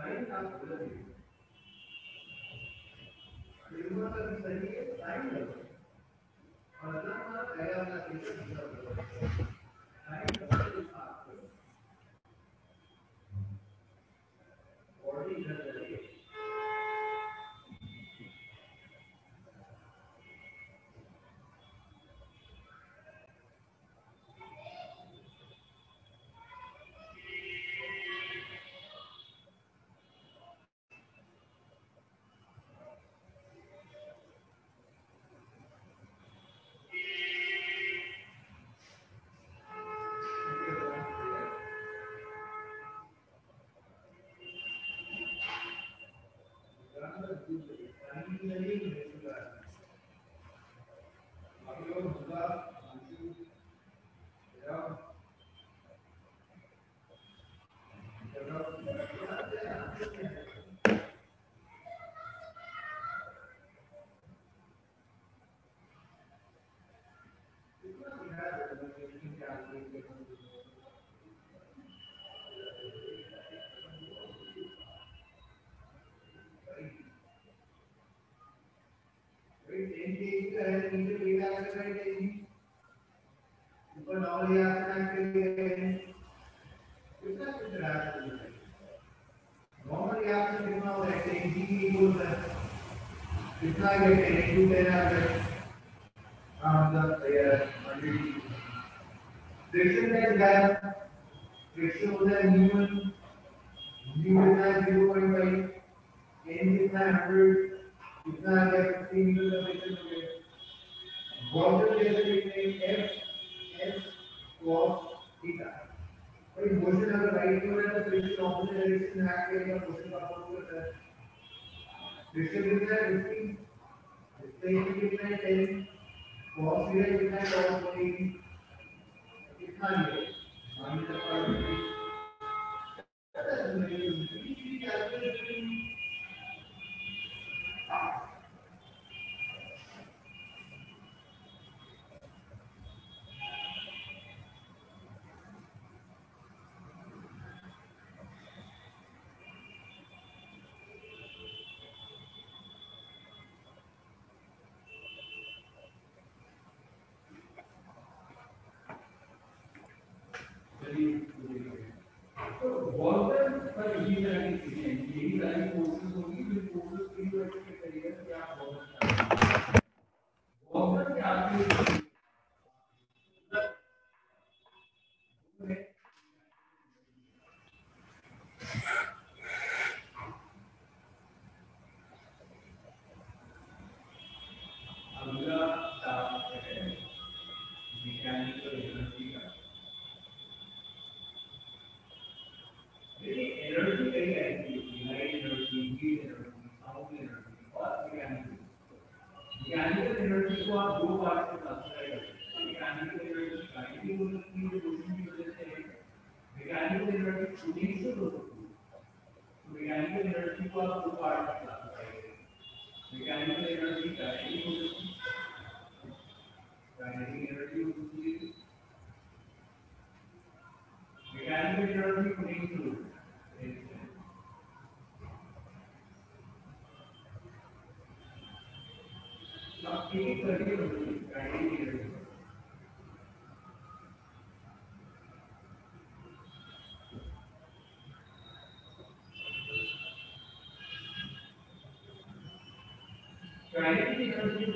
Sign आप बोला लिम्बा का भी सही है साइन लगा और लंबा गया ना किसी दूसरा बोला साइन का भी आप body então do Volta para a vida aqui, o que livro, com o seu livro, que a. Try it because you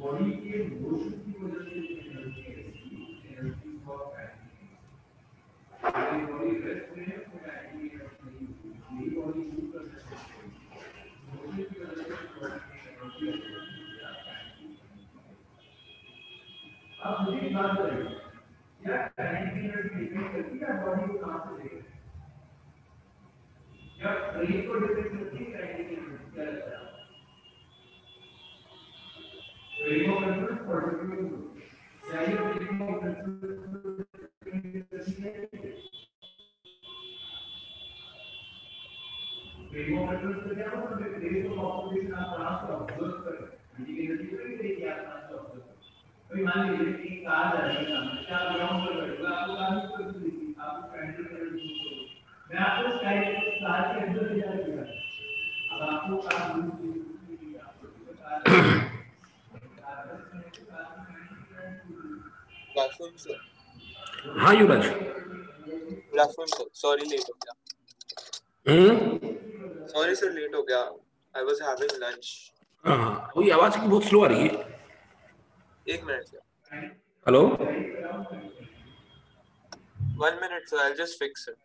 body के मोशन की वजह से एनर्जी ऐसी energy for anti body rest में है तो एंटी रेस्ट नहीं होती ये बॉडी मूव कर सकती है मोशन की वजह से बॉडी की एनर्जी अब मुझे बात करें को करती है क्राइटेरिया क्या लगता है फ्रेम ऑफ़ चाहिए फ्रेम ऑफ़ रेफरेंस फ्रेम से क्या होता है फ्रेम ऑफ़ ऑब्जर्वेशन आप आराम से ऑब्ज़र्व करें इंडिकेटर की कोई तरीके आप आराम से ऑब्ज़र्व करें कोई मान लीजिए कि कार जा रही है सामने से ग्राउंड पर खड़े आपको कार की कोई दिखी आपको कैंडल कर दी मैं आपको स्काई कार के से. हाँ युवराज sir. Sorry late हो गया. हम्म Sorry sir late हो गया. I was having lunch. हाँ हाँ वही आवाज़ की बहुत स्लो आ रही है एक minute sir. Hello One minute sir. I'll just fix it.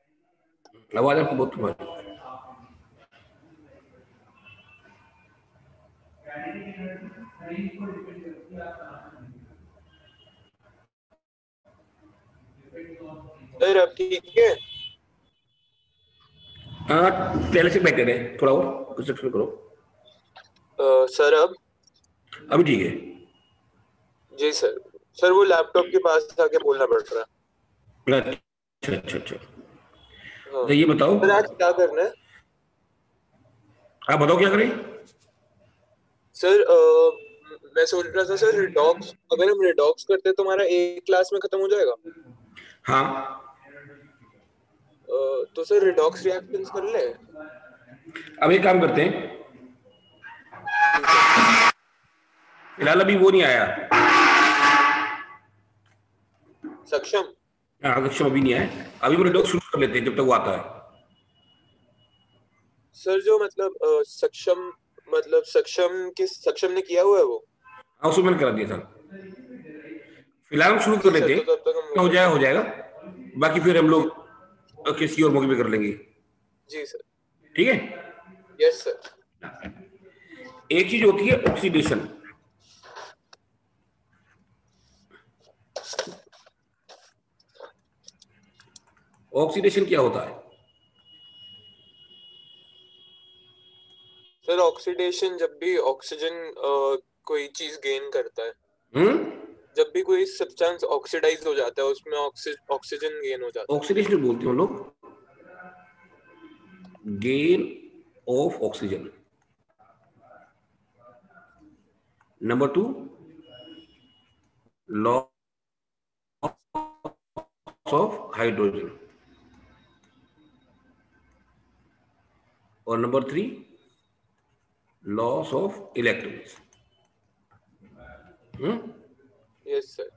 आवाज़ आपकी बहुत कम आ रही है सर अब ठीक है? हाँ पहले से बेटर है थोड़ा और कुछ एक्सप्लेन करो सर अब? अभी ठीक है। जी सर। सर वो लैपटॉप के पास आके बोलना पड़ रहा। है अच्छा अच्छा अच्छा। हाँ। तो ये बताओ। सर आज क्या करना है? आप बताओ क्या करें? सर मैं सोच रहा था सर रिडॉक्स अगर हम रिडॉक्स करते तो हमारा एक क्लास में खत्म हो जाएगा? हाँ। तो सर रिडॉक्स रिएक्शंस कर ले। अब एक काम करते हैं। फ़िलहाल अभी वो नहीं आया। सक्षम। हाँ अक्षम अभी नहीं आया। अभी हम रिडॉक्स शुरू कर लेते हैं जब तक वो आता है। सर जो मतलब अ, सक्षम मतलब सक्षम किस सक्षम ने किया हुआ है वो? हाँ उसको मैंने करा दिया था। फ़िलहाल हम शुरू कर लेते हैं तो तब हो। जाएगा हो जाएगा। बाकी फिर हम लोग किसी और मौके पे कर लेंगे। जी सर। ठीक है? यस सर एक चीज़ होती है ऑक्सीडेशन ऑक्सीडेशन क्या होता है? सर ऑक्सीडेशन जब भी ऑक्सीजन कोई चीज़ गेन करता है हम्म? जब भी कोई सब्सटेंस ऑक्सीडाइज हो जाता है उसमें ऑक्सीजन गेन हो जाता है। ऑक्सीडेशन बोलते हैं लोग gain of oxygen number two loss of hydrogen और number three loss of electrons. Hmm? Yes, sir.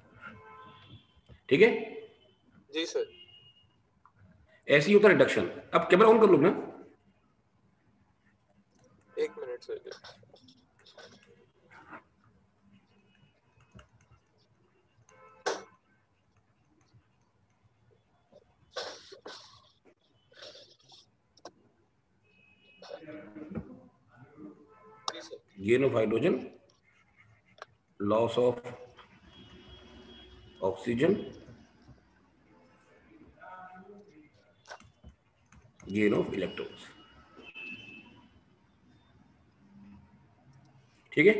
ठीक है जी सर ऐसे ही होता रिडक्शन अब कैमरा ऑन कर लो ना एक minute sir gain of hydrogen loss of oxygen gain of electrons. ठीक है?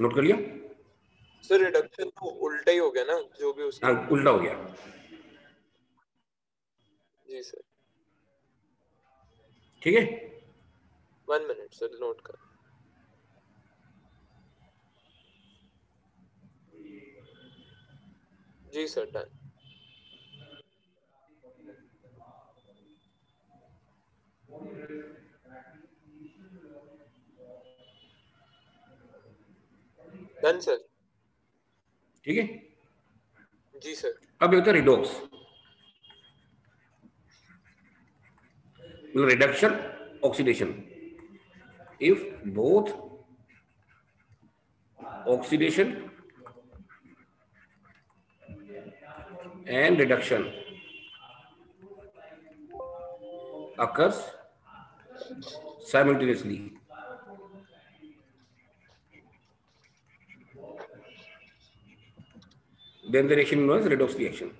नोट कर लिया? सर रिडक्शन तो उल्टा ही हो गया ना जो भी उसका हाँ उल्टा हो गया। जी सर ठीक है? वन मिनट सर नोट कर। जी सर डन डन सर ठीक है? जी सर अब ये होता है redox will reduction oxidation. If both oxidation and reduction occurs simultaneously. Then the reaction was redox reaction.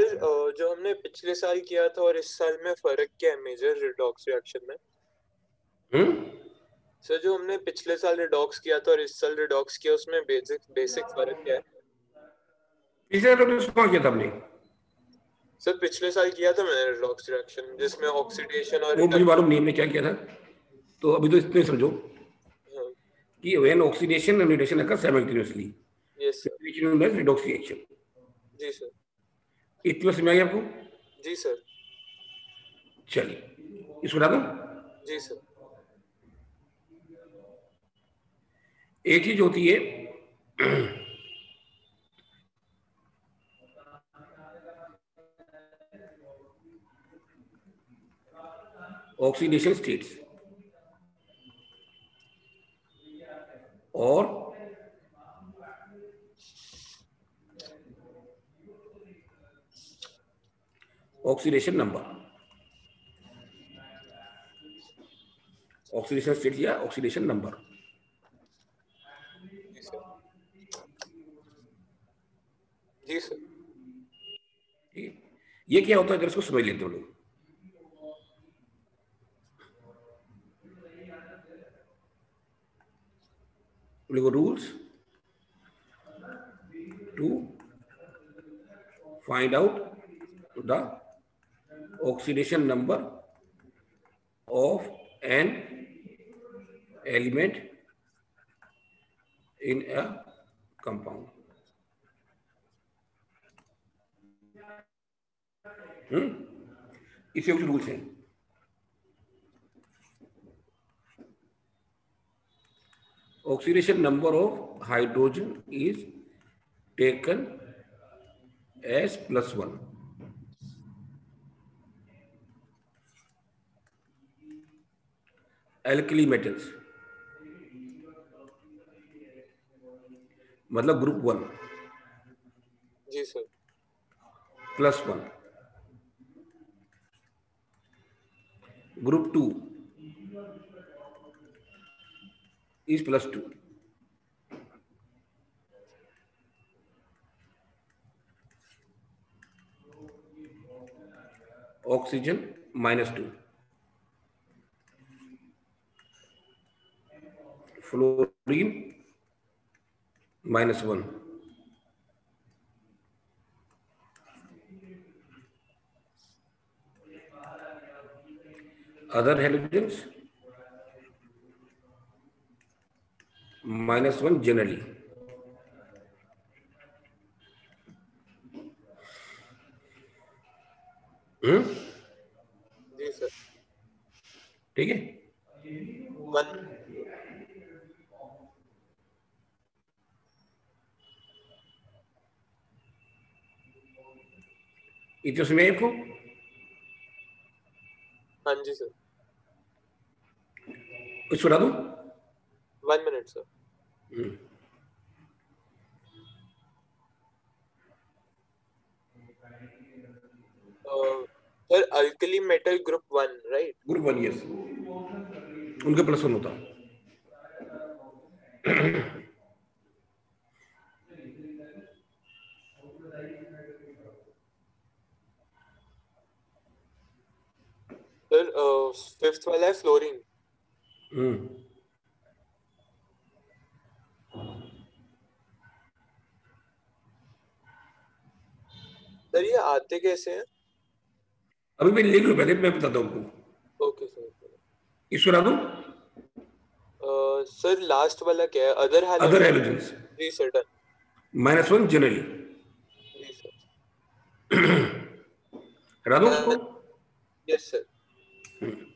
फिर जो हमने पिछले साल किया था और इस साल में फ़र्क क्या है मेजर रिडॉक्स रिएक्शन में? हम्म? सर जो हमने पिछले साल रिडॉक्स किया था और इस साल रिडॉक्स किया उसमें बेसिक बेसिक फ़र्क क्या है? पिछले तो कौन किया था हमने? सर पिछले साल किया था मैंने रिडॉक्स रिएक्शन जिसमें ऑक्सीडेशन और वो मुझे मालूम नहीं हमने क्या किया था? तो अभी तो इतने समझो हाँ, कि when oxidation and reduction occur simultaneously yes redox reaction. जी सर इतना समझ आ गया आपको। जी सर। चलिए इसको बता दूँ? जी सर। एक चीज़ होती है ऑक्सीडेशन स्टेट्स और ऑक्सीडेशन नंबर। ऑक्सीडेशन स्टेट या ऑक्सीडेशन नंबर। जी सर। ये क्या होता है? अगर इसको समझ लेते हो लोग। लोग rules to find out the number of an element in a compound hmm इसके कुछ रूल्स हैं oxidation number of hydrogen is taken as plus 1 alkali metals मतलब group one ji sir. Plus one group two is plus two oxygen minus two fluorine minus 1 other halogens minus 1 generally hmm ji sir ठीक है one इतने आपको हाँ जी sir कुछ बता दूँ one minute sir. Sir alkali metal group one right group one yes उनका प्लस वन होता सर फिफ्थ वाला है फ्लोरीन हम्म सर ये आते कैसे हैं? अभी मैं लिख लो पहले मैं बताता हूँ आपको। ओके सर बता दूँ? सर लास्ट वाला क्या है? अदर अदर हेलोजेंस जी sir done minus one generally जी सर हटा यस सर Mm-hmm.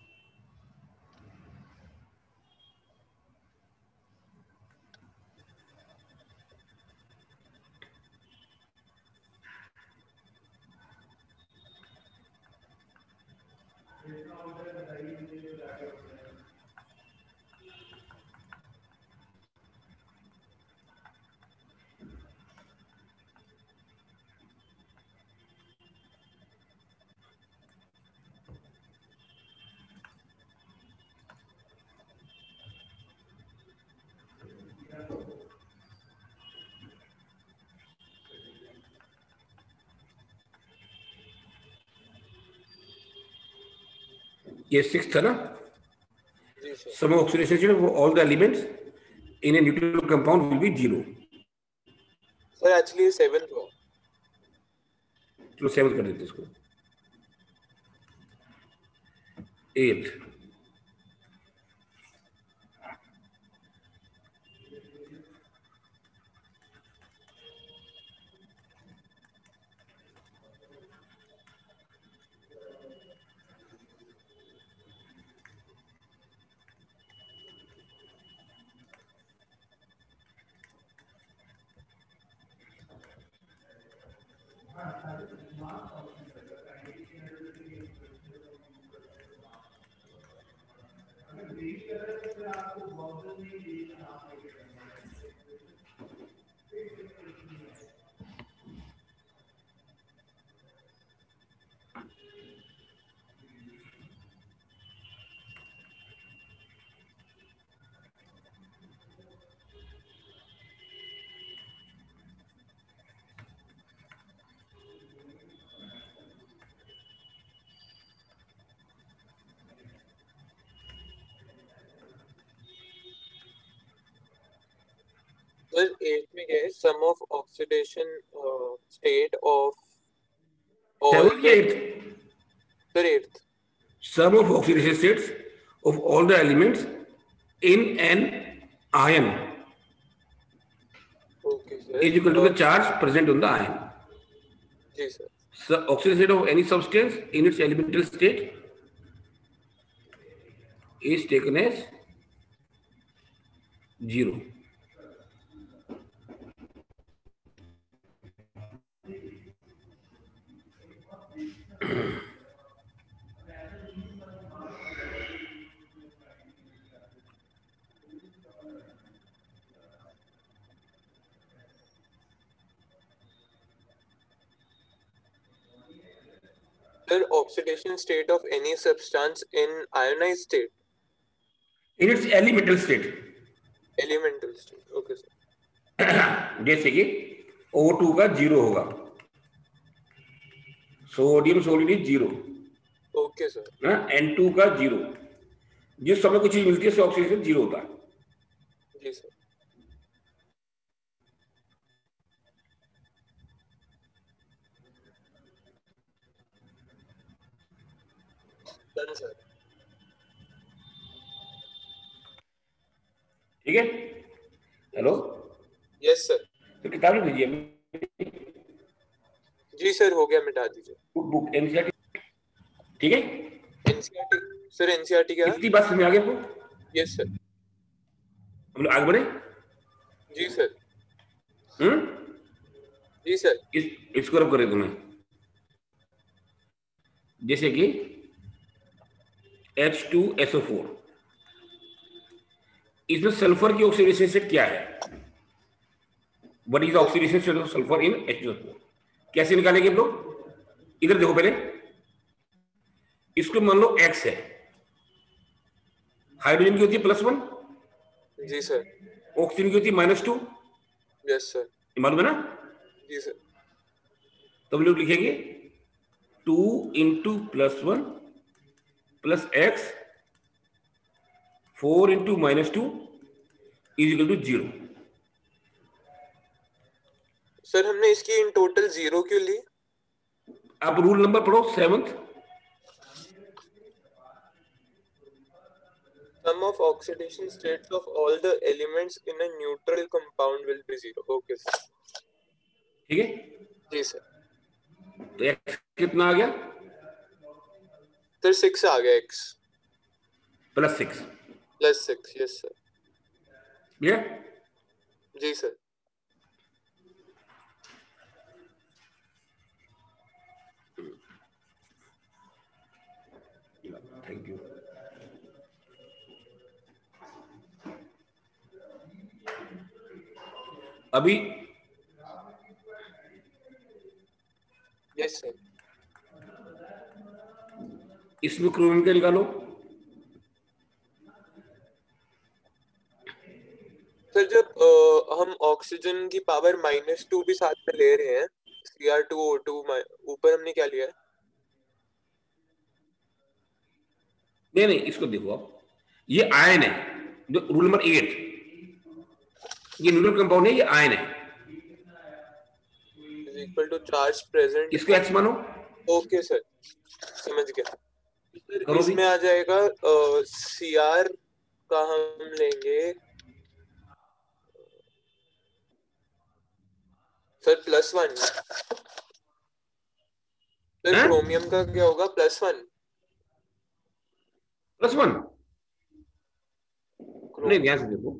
ये सिक्स था ना? जी sir sum oxidation of all the elements in a neutral compound will be zero sir actually seventh हुआ चलो seven कर देते इसको। Eight आपको नंबर एट में है sum of oxidation state of seven eight sir eight sum of oxidation states of all the elements in an ion okay sir is equal to the charge present on the ion ji sir oxidation of any substance in its elemental state is taken as zero oxidation state of any substance in ionised state In its elemental state, elemental state okay sir जैसे कि O2 का zero होगा। Sodium solid is zero okay sir ना? N2 का zero जिस समय कुछ चीज़ मिलती है उससे ज़ीरो होता है। जी सर ठीक है? हेलो यस सर तो किताब दीजिए। जी सर हो गया मिटा दीजिए। बुक बुक एनसीईआरटी ठीक है? एनसीईआरटी सर एनसीईआरटी क्या? इतनी बात समझ आ गई आपको? यस सर हम लोग आगे बढ़े? जी सर हम्म? जी सर इस इसको रब करे तुम्हें। जैसे कि H2SO4 इसमें सल्फ़र की ऑक्सीडेशन स्टेट क्या है? What is oxidation state of sulphur in H2SO4 कैसे निकालेंगे हम लोग? इधर देखो पहले। इसको मान लो X है। हाइड्रोजन की होती है प्लस वन जी सर ऑक्सीजन की होती है माइनस टू यस सर मालूम है ना? जी सर तो हम लोग लिखेंगे two into plus one plus X four into minus two is equal to zero sir हमने इसकी इन टोटल ज़ीरो क्यों ली आप रूल नंबर पढ़ो seventh sum of oxidation states of all the elements in a neutral compound will be zero okay sir ठीक है जी sir तो एक्स कितना आ गया सर सिक्स आ गया X plus six plus six yes sir ये जी सर थैंक यू अभी? यस सर इसमें क्रोमिन का निकालो। सर जब अ, हम ऑक्सीजन की पावर माइनस टू भी साथ में ले रहे हैं C R two O two ऊपर हमने क्या लिया है? नहीं नहीं इसको देखो आप। ये आयन है जो रूल नंबर एट ये न्यूट्रल कंपाउंड है ये आयन है। इक्वल टू चार्ज प्रेजेंट इसको एक्स मानो। ओके सर समझ गया। करो भी। इसमें आ जाएगा सी आर का हम लेंगे। Sir plus one sir chromium का क्या होगा? प्लस वन प्लस वन नहीं ध्यान से देखो।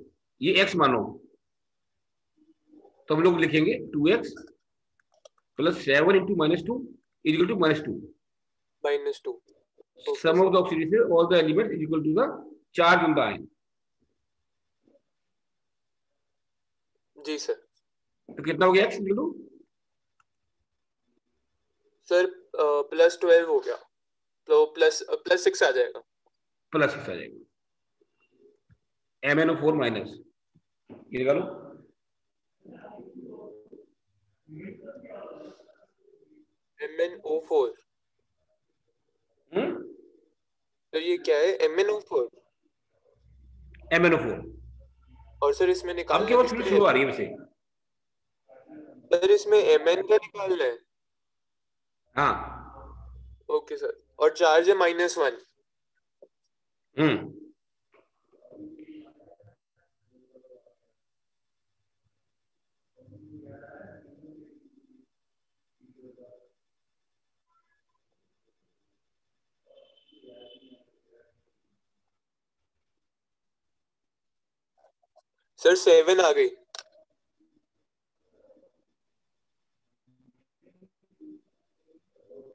ये एक्स मानो। तो हम लोग लिखेंगे two x plus seven into minus two is equal to minus two minus two sum of the oxidation all the elements is equal to the charge on the ion जी सर। तो कितना हो गया x equal to sir plus twelve हो गया। तो plus plus six आ जाएगा। प्लस सिक्स आ जाएगा। M N O four minus ये निकालो। M N O four hmm? तो ये क्या है? M N O four M N O four और सर इसमें निकाल केवल शुरू शुरू आ रही है? वैसे। सर इसमें एम एन का निकालना है? हाँ। ओके सर और चार्ज है माइनस वन हम्म। सर सेवन आ गई।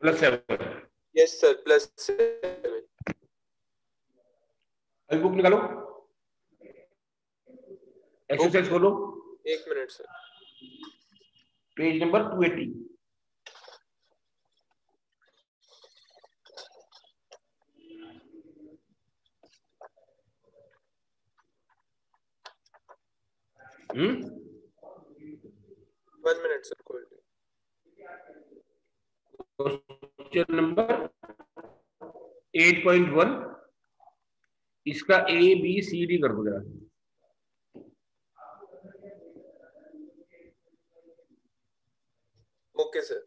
Plus seven yes sir plus seven अभी बुक निकालो। एक्सरसाइज खोलो। एक minute sir page number two eighty hmm one minute sir खोल क्वेश्चन नंबर 8.1 इसका ए बी सी डी कर दो जरा। ओके सर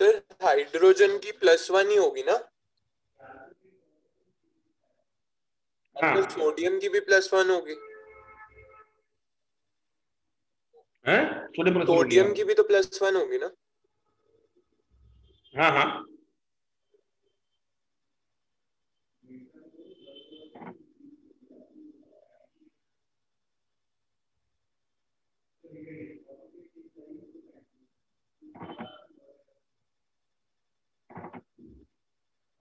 सर हाइड्रोजन की प्लस वन ही होगी ना? हाँ। तो सोडियम की भी प्लस वन होगी। सोडियम की भी तो प्लस वन होगी ना? हाँ हाँ।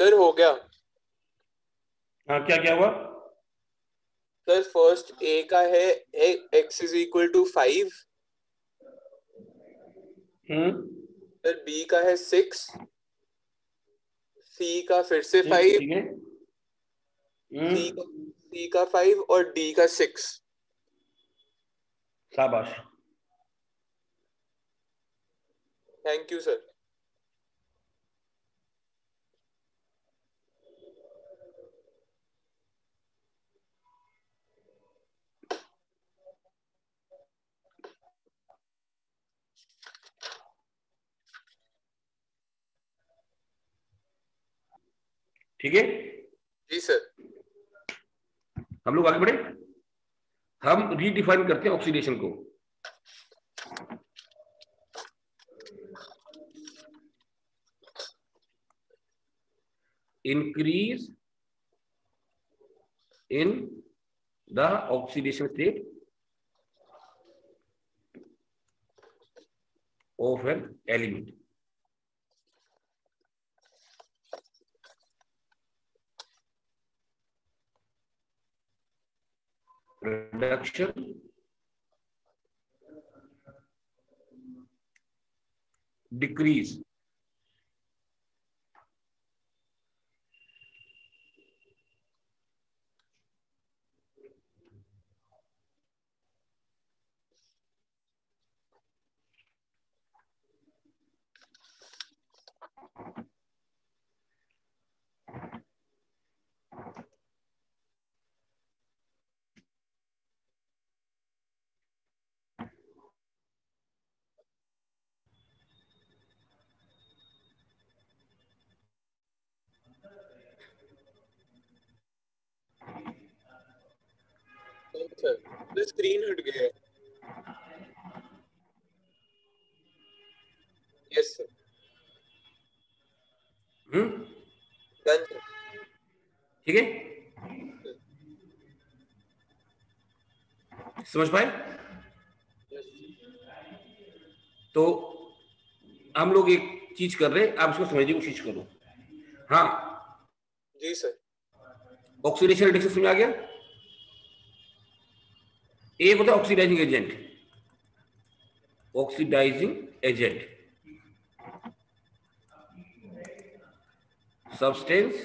सर हो गया। हाँ क्या क्या हुआ? सर फ़र्स्ट ए का है x is equal to five hmm. Sir B का है सिक्स सी का फिर से फाइव है हम्म, सी का सी का फाइव और डी का सिक्स शाबाश। थैंक यू सर ठीक है? जी सर हम लोग आगे बढ़े? हम रीडिफाइन करते हैं ऑक्सीडेशन को। Increase in the oxidation state of an element Reduction decrease sir screen हट गया यस सर हम्म? डन सर ठीक है? समझ पाए? तो हम लोग एक चीज़ कर रहे हैं आप इसको समझने की कोशिश करो। हाँ। जी सर ऑक्सीडेशन रिडक्शन समझ आ गया? एक होता है oxidising agent oxidising agent substance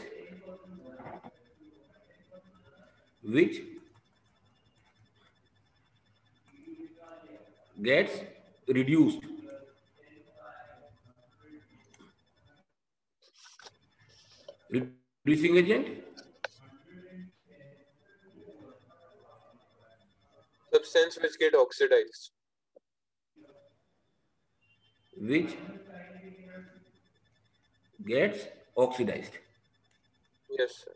which gets reduced reducing agent substance which get oxidized which gets oxidized yes sir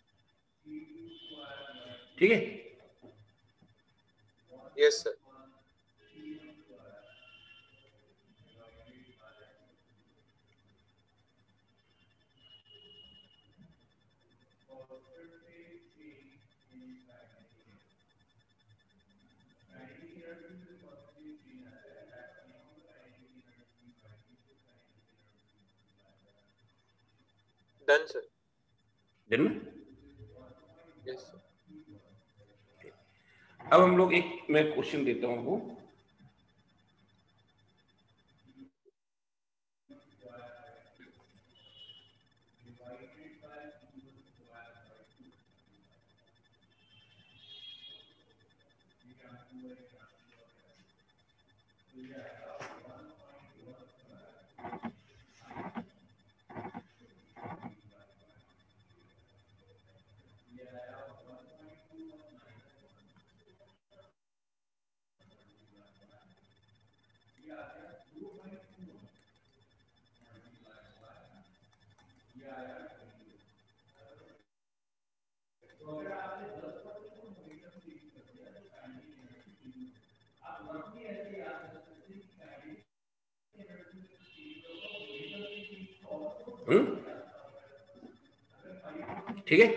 ठीक है yes sir Done sir done yes sir. अब हम लोग एक मैं क्वेश्चन देता हूँ आपको हम्म ठीक है?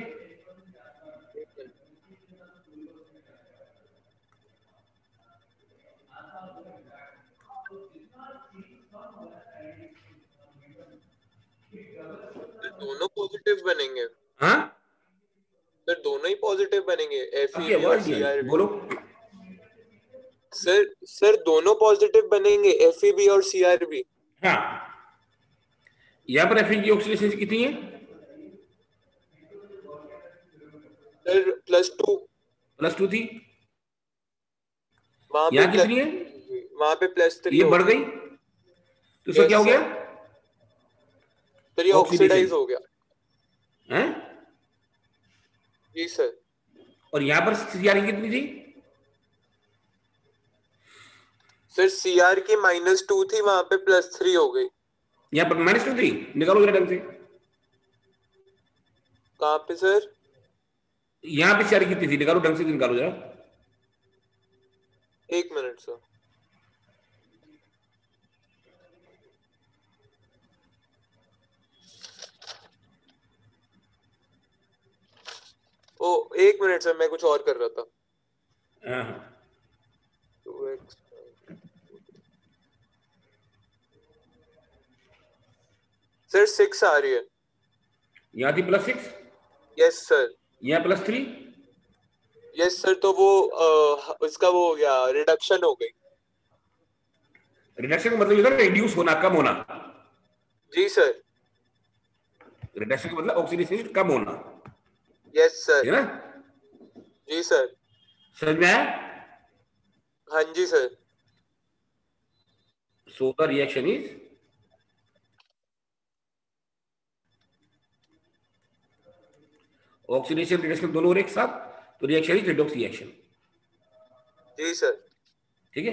दोनों पॉजिटिव बनेंगे। हाँ? सर दोनों ही पॉजिटिव बनेंगे एफ़ रही। बोलो। सर सर दोनों पॉजिटिव बनेंगे एफ़ और सीआरबी आर हाँ। यहाँ पर एफ़ की ऑक्सीडेशन कितनी है? Sir plus two plus two थी? वहाँ पे कितनी है? वहाँ पे प्लस थ्री ये बढ़ गई? तो इसका क्या हो गया? फिर ये ऑक्सीडाइज हो गया। हैं? जी सर और यहाँ पर सीआर कितनी थी? सर सीआर की माइनस टू थी वहाँ पे प्लस थ्री हो गई। यहाँ पर माइनस टू थी? निकालो जरा ढंग से। कहाँ पे सर यहाँ पे सीआर कितनी थी निकालो ढंग से निकालो जरा। एक मिनट सर ओ एक मिनट सर मैं कुछ और कर रहा था। हाँ हाँ। सर सिक्स आ रही है। यहाँ थी प्लस सिक्स यस सर यहाँ प्लस थ्री यस सर तो वो अ, उसका वो हो गया रिडक्शन हो गई। रिडक्शन का मतलब है रिड्यूस होना कम होना। जी सर रिडक्शन का मतलब ऑक्सीडेशन कम होना। यस सर है ना? जी सर समझ में आया? हाँ जी sir so the reaction is? Oxidation reduction दोनों और एक साथ तो रिएक्शन इज़ रिडॉक्स रिएक्शन जी सर ठीक है?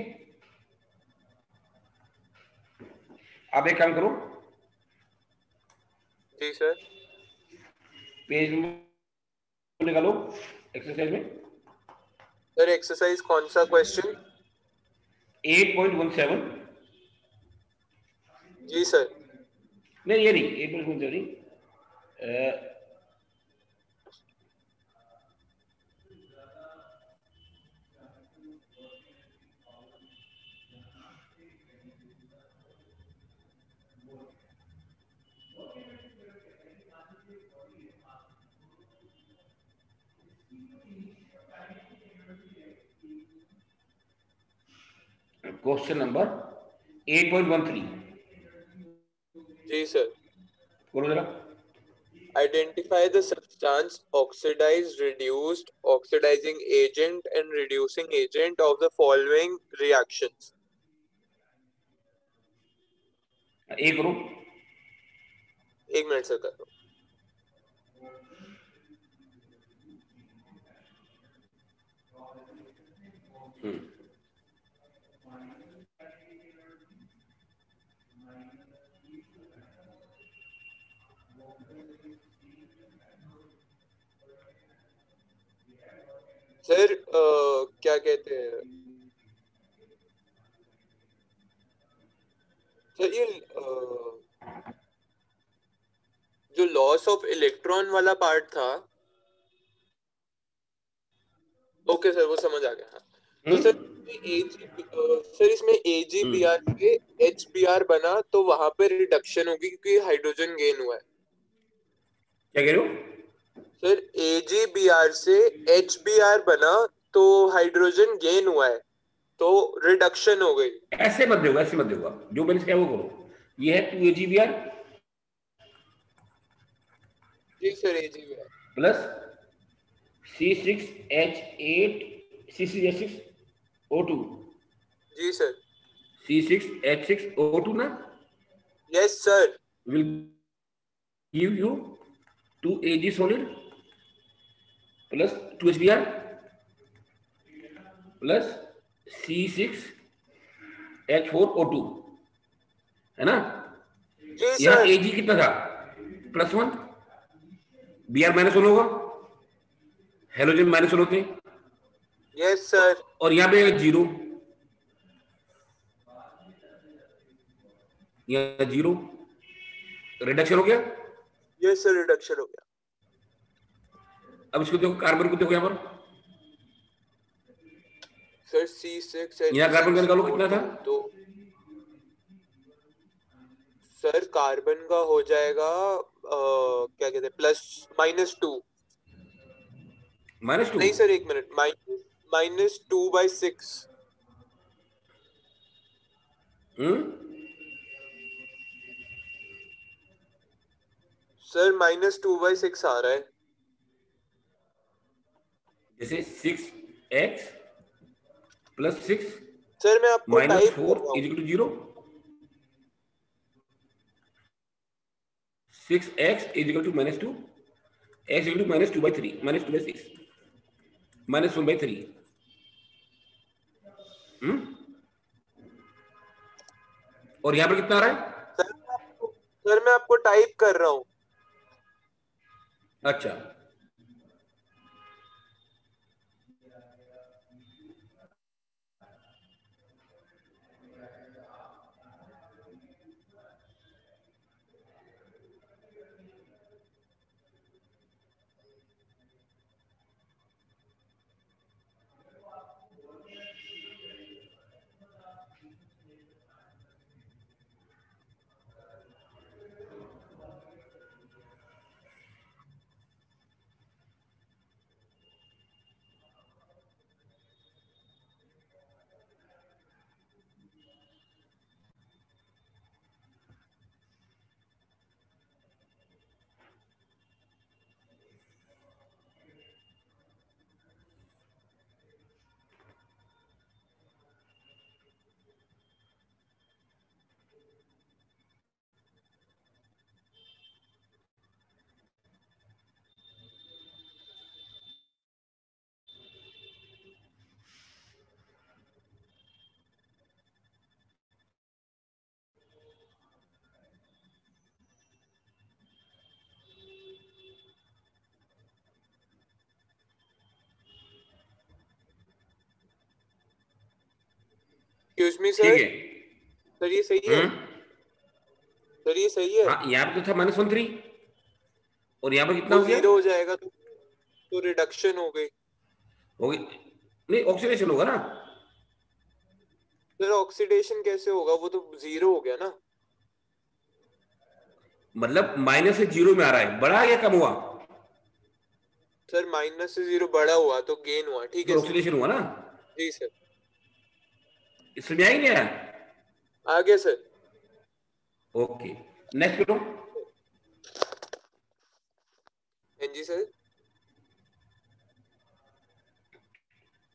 आप एक काम करो। जी सर पेज निकालो एक्सरसाइज में। सर एक्सरसाइज कौन सा क्वेश्चन 8.17 जी सर नहीं ये नहीं 8.17 नहीं क्वेश्चन नंबर 8.13 जी सर बोलो जरा identify the substance oxidized reduced oxidizing agent and reducing agent of the following reactions एक मिनट सर कर सर क्या कहते हैं? सर ये जो लॉस ऑफ़ इलेक्ट्रॉन वाला पार्ट था ओके सर वो समझ आ गया हाँ। तो सर AG सर इसमें ए जी बी आर से एच बी आर बना तो वहाँ पे रिडक्शन होगी क्योंकि हाइड्रोजन गेन हुआ है। क्या कह रहे हो? सर AgBr से HBr बना तो हाइड्रोजन गेन हुआ है तो रिडक्शन हो गई। ऐसे मत देगा ऐसे मत देगा जो मैंने किया वो करो। ये है two A G B R ji sir A G B R plus C six H eight C six H six O two ji sir. C six H six O two ना? Yes sir will give you 2 Ag solid plus 2 HBr plus C6 H4O2 है ना? जी यहाँ sir Ag कितना था? Plus one B R minus one होगा? Halogen minus one होते yes sir और यहाँ पे ज़ीरो यहाँ ज़ीरो रिडक्शन हो गया? यस सर रिडक्शन हो गया। अब इसको देखो कार्बन को देखो यहाँ पर। सर सी सिक्स यहाँ कार्बन का निकालो कितना था? तो सर कार्बन का हो जाएगा अ, क्या कहते हैं plus minus two minus two नहीं सर एक minute minus minus two by six sir minus two by six आ रहा है। जैसे six x plus six sir मैं आपको माइनस फोर रहा हूँ is two zero six x is equal to minus two x equal to minus two by three minus two by six minus one by three और यहाँ पर कितना आ रहा है? सर मैं आपको टाइप कर रहा हूँ। अच्छा। एक्सक्यूज मी ठीक सर है। सर ये सही है? हम्म? सर ये सही है? हाँ यहाँ पे तो था माइनस वन थ्री। और यहाँ पर कितना हो गया? ज़ीरो हो जाएगा तो तो रिडक्शन हो गई। हो गई। नहीं ऑक्सीडेशन होगा ना? सर ऑक्सीडेशन कैसे होगा? वो तो ज़ीरो हो गया ना। मतलब माइनस से ज़ीरो में आ रहा है। बड़ा या कम हुआ? सर माइनस से ज़ीरो बड़ा हुआ तो गेन हुआ। ठीक है ऑक्सीडेशन हुआ ना? जी सर। इसमें आ ही नहीं आया आ गया सर ओके नेक्स्ट करो जी सर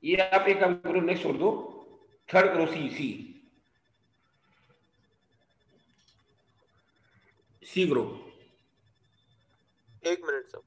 ये आप एक काम करो नेक्स्ट छोड़ दो। थर्ड करो सी सी सी करो। एक minute sir.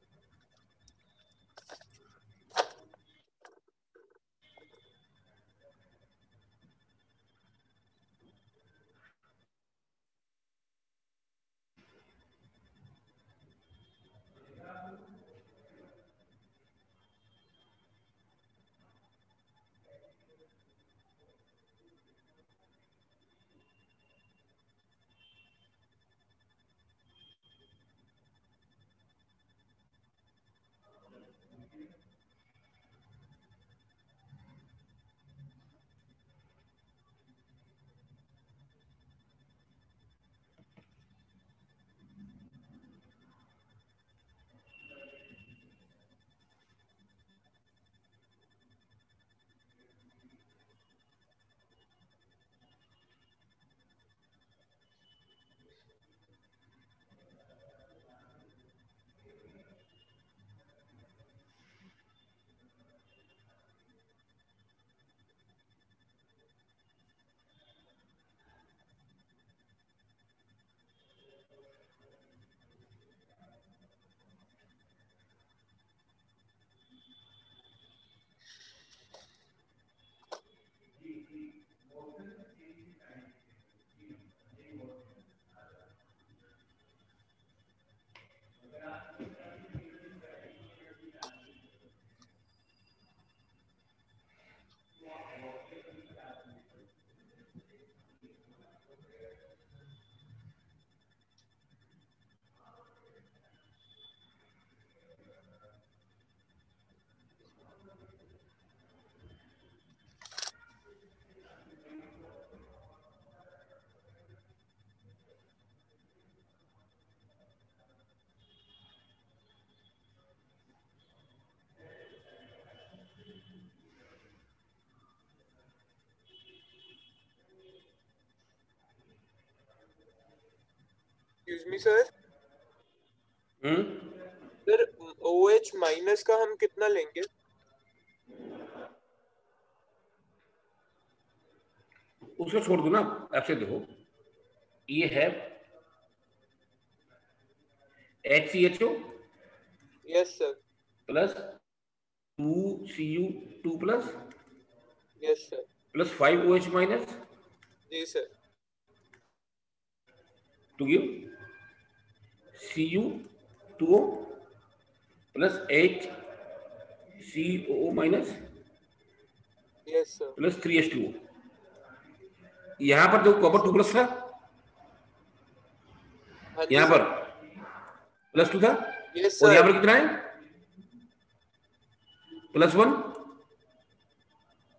Excuse me sir sir O minus का हम कितना लेंगे? उसको छोड़ दो ना आपसे देखो ये है H C H O yes sir plus two C U two plus yes sir plus five O H minus जी sir two give C U two O plus H C O minus plus three H two यहाँ पर जो copper two plus था हाँ यहाँ पर plus two था yes और यहाँ पर कितना है? Plus one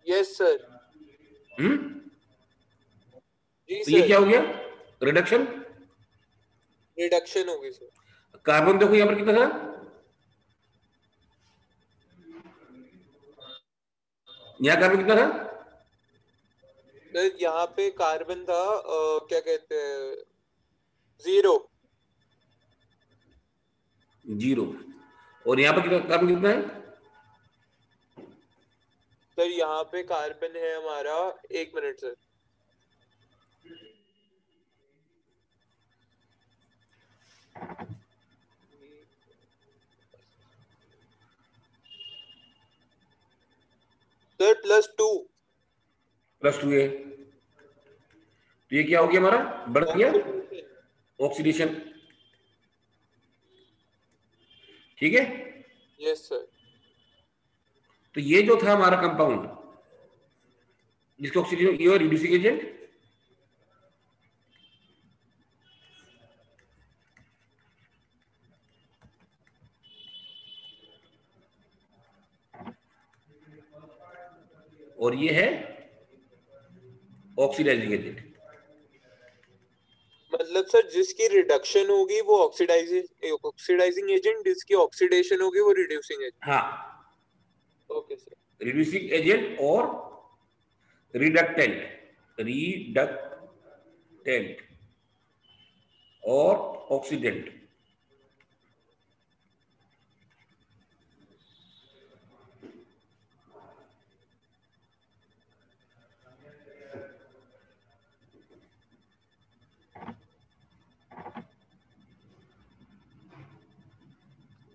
yes sir hmm? तो ये क्या हो गया? रिडक्शन रिडक्शन होगी सर कार्बन देखो यहाँ पर कितना था? यहाँ कार्बन कितना था? सर यहाँ पे कार्बन था अ, क्या कहते हैं ज़ीरो ज़ीरो और यहाँ पर कितना कार्बन कितना है? सर यहाँ पे कार्बन है हमारा एक minute sir sir plus two plus two ए तो ये क्या हो गया हमारा? बढ़ गया? ऑक्सीडेशन ठीक है? यस सर तो ये जो था हमारा कंपाउंड जिसका ऑक्सीजन ये रिड्यूसिंग एजेंट और ये है ऑक्सीडाइजिंग एजेंट मतलब सर जिसकी रिडक्शन होगी वो ऑक्सीडाइजिंग ऑक्सीडाइजिंग एजेंट जिसकी ऑक्सीडेशन होगी वो रिड्यूसिंग एजेंट हाँ। ओके सर रिड्यूसिंग एजेंट और रिडक्टेंट रिडक्टेंट और ऑक्सीडेंट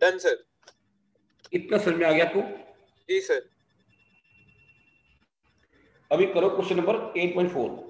डन सर। इतना समझ में आ गया आपको? जी सर। अभी करो question number 8.4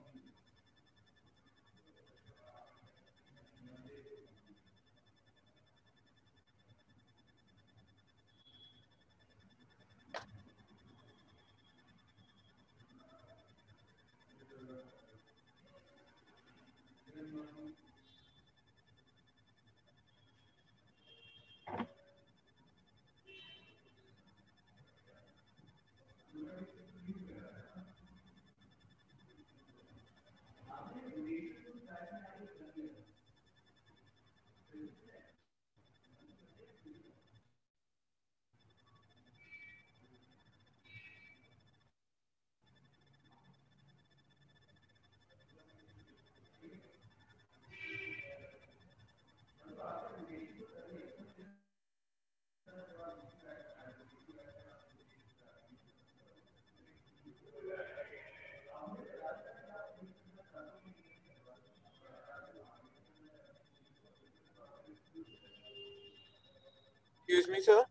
excuse me sir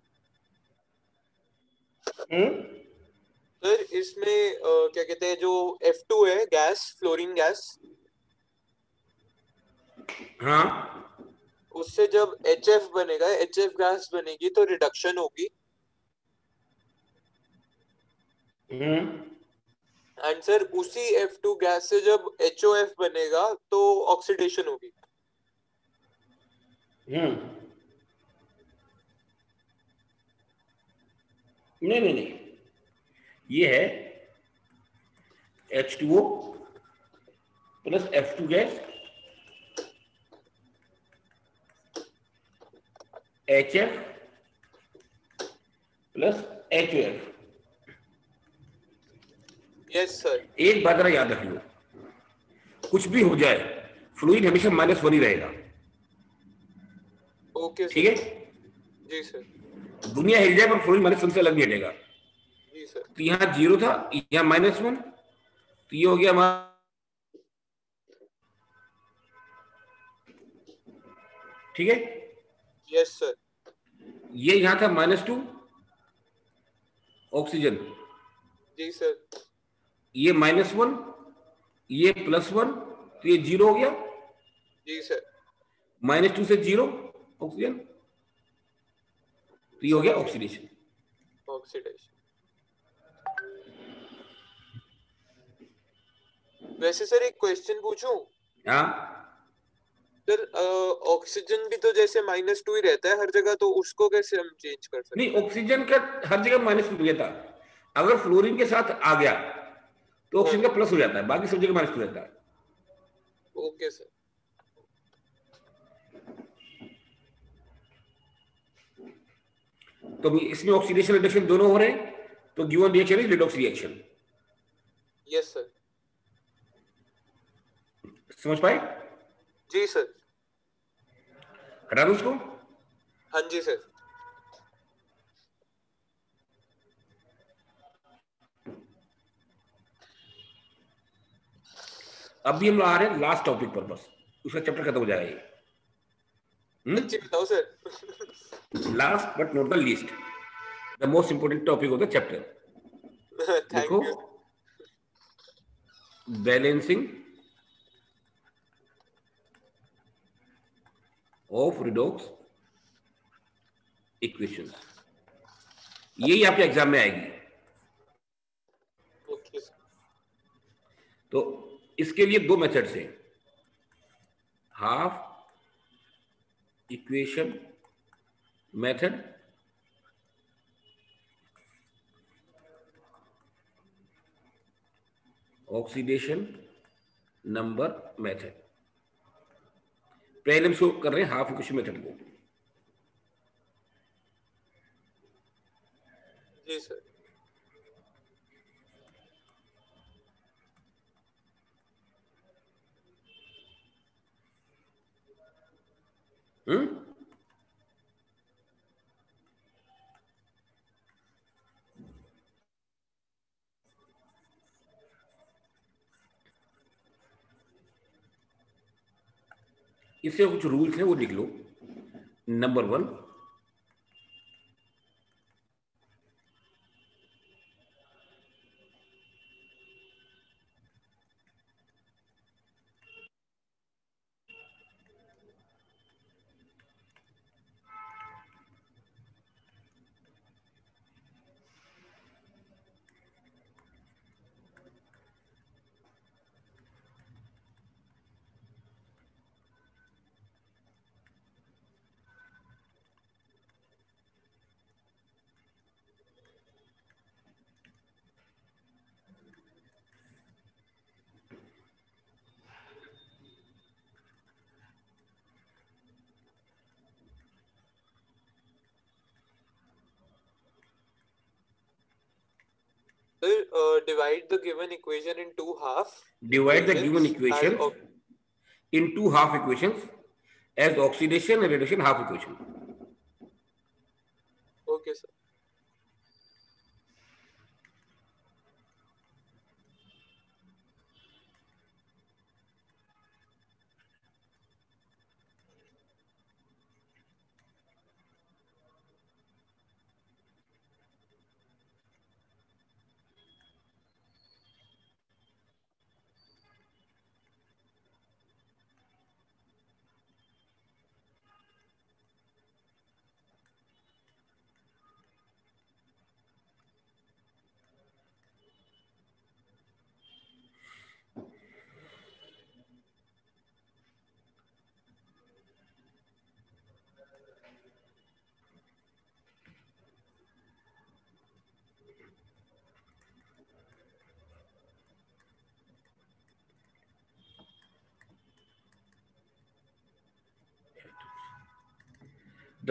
hmm sir इसमें क्या कहते हैं जो F2 है गैस फ्लोरीन गैस हाँ। उससे जब HF बनेगा HF गैस बनेगी तो रिडक्शन होगी। हम्म। एंड सर उसी F2 गैस से जब HOF बनेगा तो ऑक्सीडेशन होगी। हम्म। नहीं नहीं नहीं। ये है H2O plus F2 gas H F plus H F yes sir एक बात जरा याद रख लो। कुछ भी हो जाए फ्लूइड हमेशा माइनस वन ही रहेगा। ओके ठीक है? जी सर दुनिया हिल जाए पर फ्लूइड माइनस वन से अलग नहीं हटेगा। तो यहाँ ज़ीरो था यहाँ माइनस वन तो ये हो गया हमारा ठीक है? यस सर ये यहाँ था माइनस टू ऑक्सीजन। जी सर। ये माइनस वन ये प्लस वन तो ये ज़ीरो हो गया। जी सर। माइनस टू से ज़ीरो ऑक्सीजन। तो ये हो गया ऑक्सीडेशन ऑक्सीडेशन वैसे सर एक क्वेश्चन पूछूँ? हाँ। सर ऑक्सीजन भी तो जैसे माइनस टू ही रहता है हर जगह तो उसको कैसे हम चेंज कर सकते नहीं ऑक्सीजन का हर जगह माइनस टू रहता अगर फ्लोरीन के साथ आ गया तो ऑक्सीजन का प्लस हो जाता है बाकी सब जगह माइनस टू रहता है। ओके सर तो इसमें ऑक्सीडेशन रिडक्शन दोनों हो रहे हैं? तो given reaction is redox reaction yes sir समझ पाए? जी सर हटा दो उसको हाँ जी सर अब भी हम आ रहे हैं लास्ट टॉपिक पर बस। उसका चैप्टर खत्म हो जाएगा last but not the least the most important topic of the chapter देखो बैलेंसिंग ऑफ़ रिडॉक्स इक्वेशन यही आपके एग्ज़ाम में आएगी। तो इसके लिए दो मेथड्स हैं। Half equation method oxidation number method पहले हम शो कर रहे हैं हाफ़ इक्वेशन मेथड को। जी सर। हम्म इससे कुछ रूल्स हैं वो लिख लो number one divide the given equation in two half. divide the given equation in two half equations as oxidation and reduction half equation Okay, sir.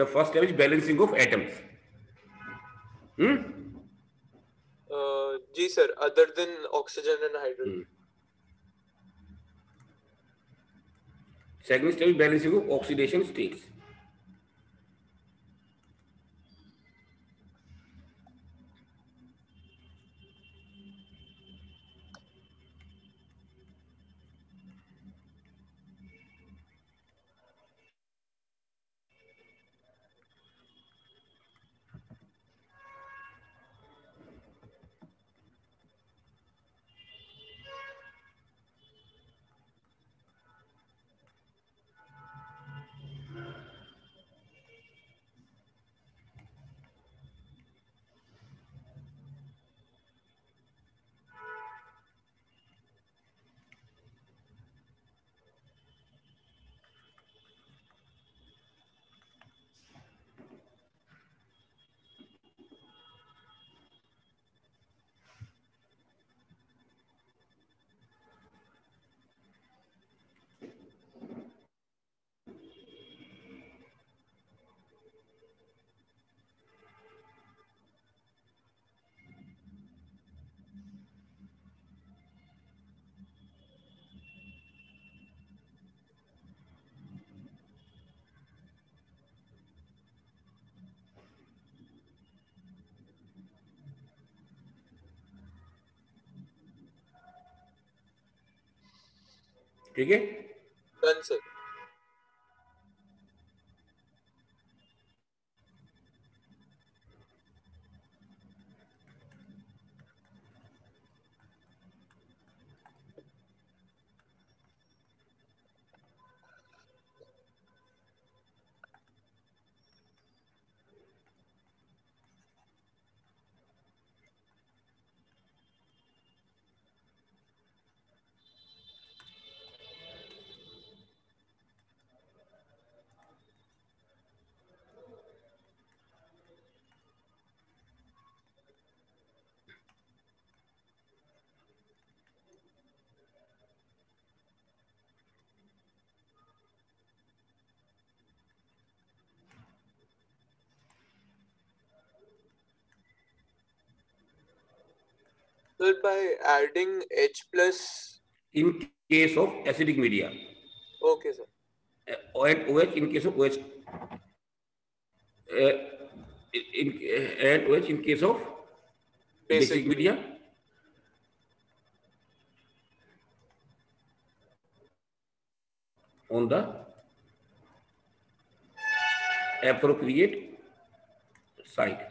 The first step is balancing of atoms. Hmm? Uh, ji sir other than oxygen and hydrogen. Second step is balancing of oxidation states. ठीक है? Done sir Sir, by adding H plus. in case of acidic media Okay sir. uh, and OH in case of OH uh, in, and OH in case of basic, Basic media on the appropriate side.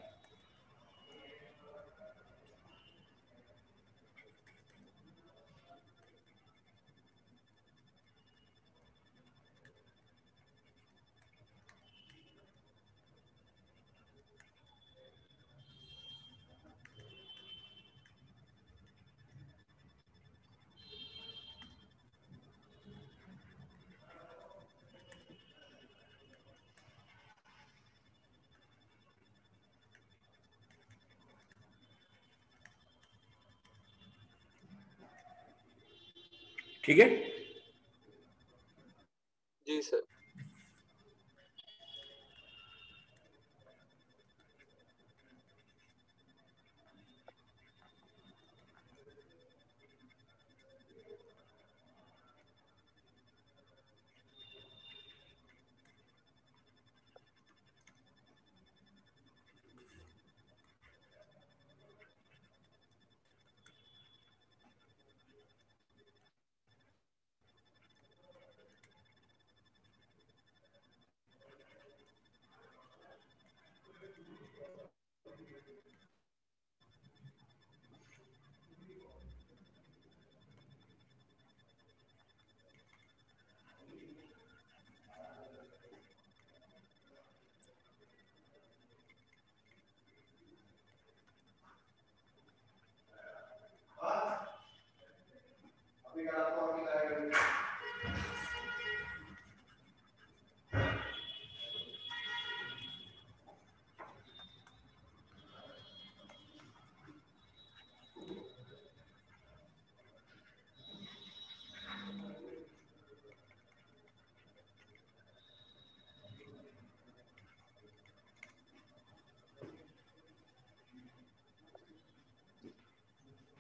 ठीक है?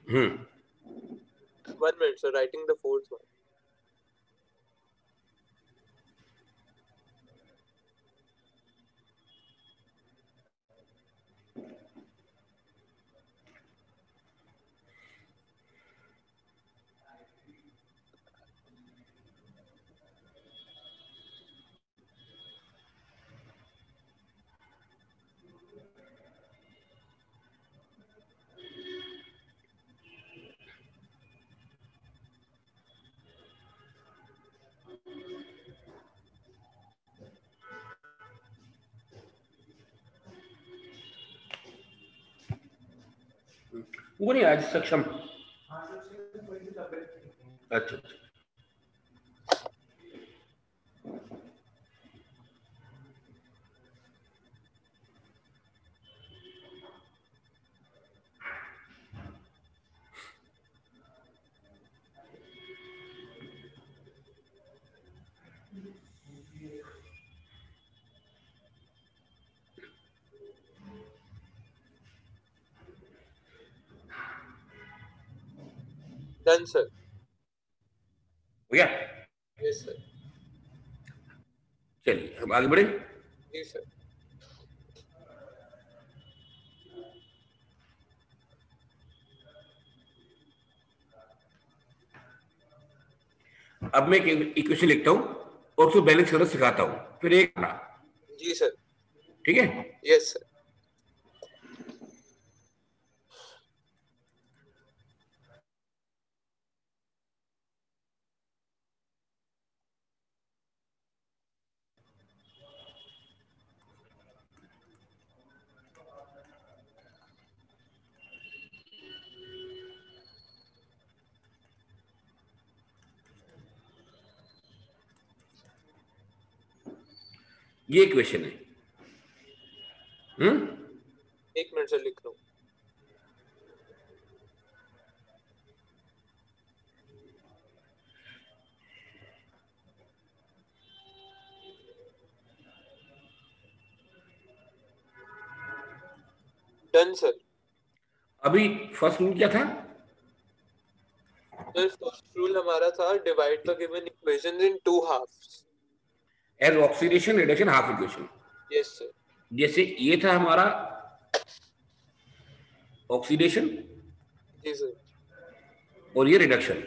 Hmm. One minute, so writing the fourth one. वो नहीं आज सक्षम। अच्छा अच्छा। Done, sir. हो गया sir. चलिए हम आगे बढ़े Yes, sir. अब मैं एक इक्वेशन लिखता हूँ और उसको बैलेंस करना सिखाता हूँ फिर एक ना जी sir. ठीक है यस sir. ये इक्वेशन है। हम्म? एक मिनट सर लिख हूँ डन सर अभी फ़र्स्ट रूल क्या था? सर फ़र्स्ट रूल हमारा था divide the given equations in two halves as oxidation reduction half equation yes sir जैसे ये था हमारा ऑक्सीडेशन जी सर और ये रिडक्शन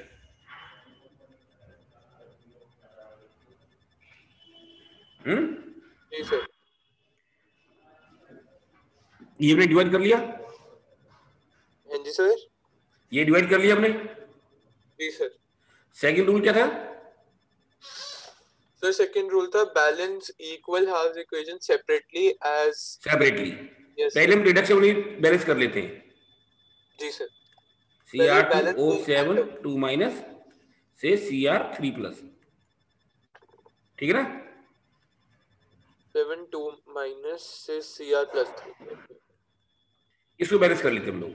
हम्म? जी सर ये हमने डिवाइड कर लिया? हाँ जी सर ये डिवाइड कर लिया हमने? जी सर सेकंड रूल क्या था? सर सेकंड रूल था balance equal half equation separately as separately yes पहले हम रिडक्शन बैलेंस कर लेते हैं। जी sir balance seven atom. Two minus से सी आर थ्री प्लस ठीक है ना? सेवन टू माइनस से सी आर प्लस थ्री इसको बैलेंस कर लेते हम लोग।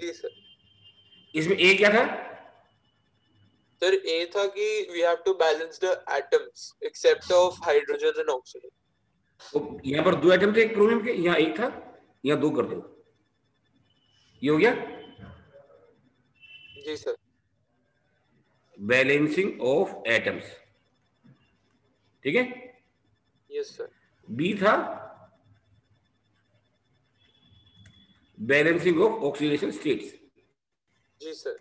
जी सर इसमें ए क्या था? सर ए था कि we have to balance the atoms except of hydrogen and oxygen तो यहाँ पर दो एटम थे एक क्रोमियम के यहाँ एक था यहाँ दो कर दो। ये हो गया? जी सर बैलेंसिंग ऑफ़ एटम्स ठीक है? यस सर बी था बैलेंसिंग ऑफ़ ऑक्सीडेशन स्टेट्स जी सर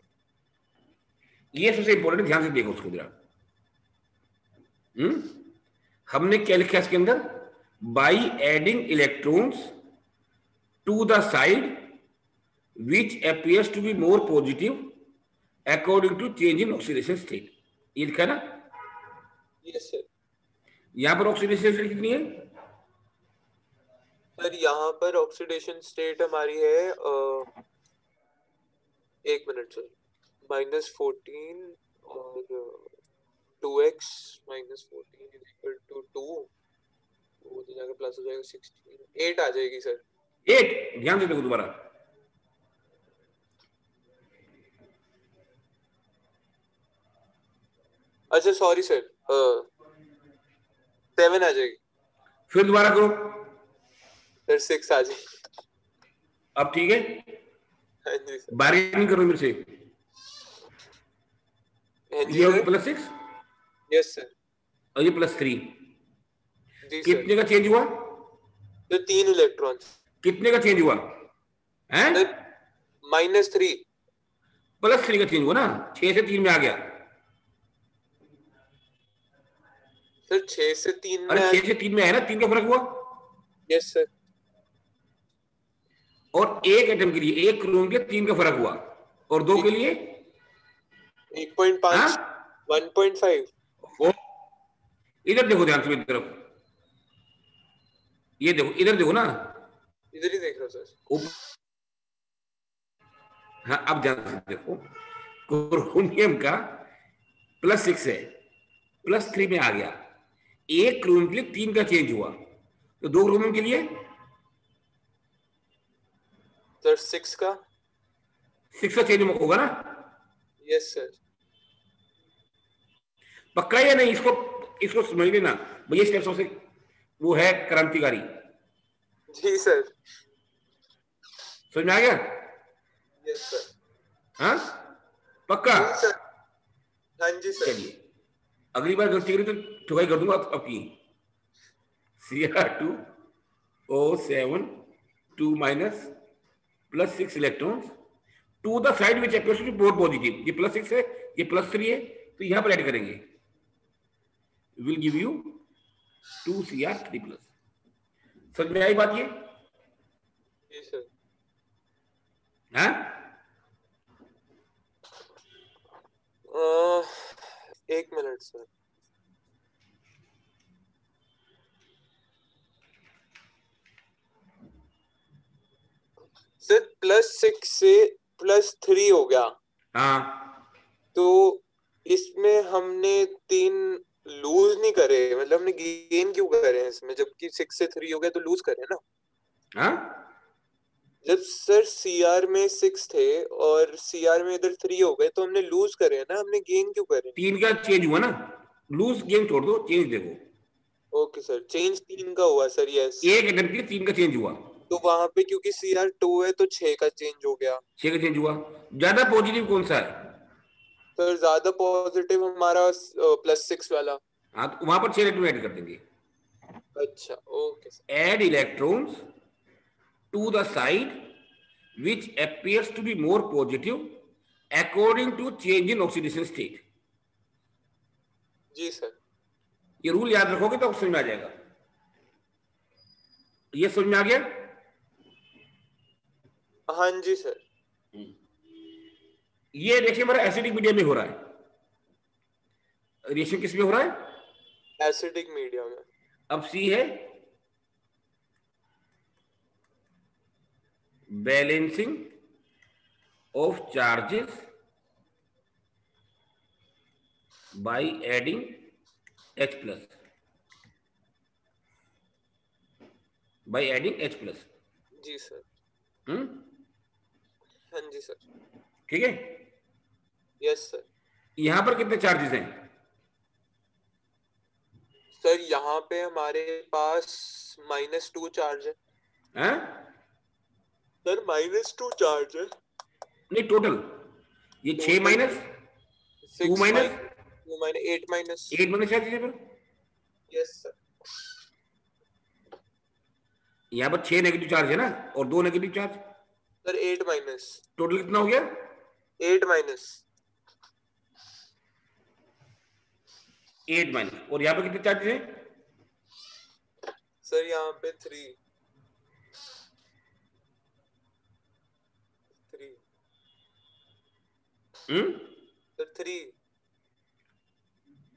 ये सबसे इंपॉर्टेंट ध्यान से देखो उसको जरा। हम्म? हमने क्या लिखा इसके अंदर? By adding electrons to the side which appears to be more positive according to change in oxidation state ये लिखा ना? यस सर यहाँ पर ऑक्सीडेशन स्टेट कितनी है? सर यहाँ पर ऑक्सीडेशन स्टेट हमारी है एक मिनट सर। माइनस फोर्टीन और two x minus fourteen is equal to two वो तो जाकर प्लस हो जाएगा सिक्सटीन एट आ जाएगी सर एट ध्यान से देखो दोबारा। अच्छा सॉरी सर सेवन आ जाएगी। फिर दोबारा करो। सर सिक्स आ जाएगी। अब ठीक है? हाँ जी सर बार्गेनिंग करो मेरे से। हाँ ये प्लस सिक्स यस सर और ये प्लस थ्री कितने का चेंज हुआ? तो तीन इलेक्ट्रॉन्स कितने का चेंज हुआ? हैं? माइनस थ्री प्लस थ्री का चेंज हुआ ना? छह से तीन में आ गया। सर छह से तीन अरे छह से तीन में आया ना? तीन का फ़र्क हुआ? यस सर और एक एटम के लिए एक क्रोम के तीन का फ़र्क हुआ। और दो के लिए? एक पॉइंट पाँच हाँ? वन पॉइंट फाइव इधर देखो ध्यान से मेरी तरफ़। ये देखो इधर देखो ना। इधर ही देख रहा हूँ सर। हाँ अब ध्यान से देखो। क्रोमियम का प्लस सिक्स है। प्लस थ्री में आ गया। एक क्रोमियम के लिए तीन का चेंज हुआ। तो दो क्रोमियम के लिए? सर सिक्स का। सिक्स का चेंज होगा ना? यस सर पक्का या नहीं? इसको इसको समझ लेना भैया स्टेप सबसे वो है क्रांतिकारी। जी सर। समझ में आ गया? यस सर हाँ? पक्का? हाँ जी सर। चलिए। अगली बार गलती करी तो ठुकाई कर दूँगा आपकी। C R two O seven two minus plus six electron to the side which appears to be more positive ये प्लस सिक्स है ये प्लस थ्री है तो यहाँ पर ऐड करेंगे। Will give you two C R three plus समझ में आई बात ये? जी सर हाँ? एक minute sir sir plus six से प्लस थ्री हो गया। हाँ। तो इसमें हमने तीन लूज नहीं करे मतलब हमने गेन क्यों करे हैं इसमें? जबकि सिक्स से थ्री हो गया तो लूज करे ना। हाँ? जब सर सीआर में सिक्स थे और सीआर में इधर थ्री हो गए तो हमने लूज करे हैं ना? हमने गेन क्यों करे? तीन का चेंज हुआ ना? लूज गेम छोड़ दो चेंज देखो। ओके सर चेंज तीन का हुआ सर यस एक एटम के तीन का चेंज हुआ। तो वहाँ पे क्योंकि सीआर टू है तो छह का चेंज हो गया। छह का चेंज हुआ। ज़्यादा पॉजिटिव कौन सा है? सर ज़्यादा पॉजिटिव हमारा प्लस सिक्स वाला। हाँ तो वहाँ पर छह ऐड कर देंगे। अच्छा okay add electrons to the side which appears to be more positive according to change in oxidation state ji sir ये रूल याद रखोगे तो समझ में आ जाएगा। ये समझ में आ गया? हाँ जी सर ये देखिए हमारा एसिडिक मीडियम में हो रहा है। रिएक्शन किसमें हो रहा है? एसिडिक मीडिया में। अब सी है। Balancing of charges by adding H plus by adding H plus ji sir. हम्म? हाँ जी सर। ठीक है? यस सर यहाँ पर कितने चार्जेस हैं? सर यहाँ पे हमारे पास माइनस टू चार्ज है। हैं? सर माइनस टू चार्ज है। नहीं टोटल ये छह minus six minus? Two minus eight minus eight minus charges है फिर? यस सर यहाँ पर छह नेगेटिव चार्ज है ना और दो negative charge sir eight minus total कितना हो गया? एट माइनस एट माइनस और यहाँ पर कितने चार्जेस हैं? सर यहाँ पे three three hmm? Sir three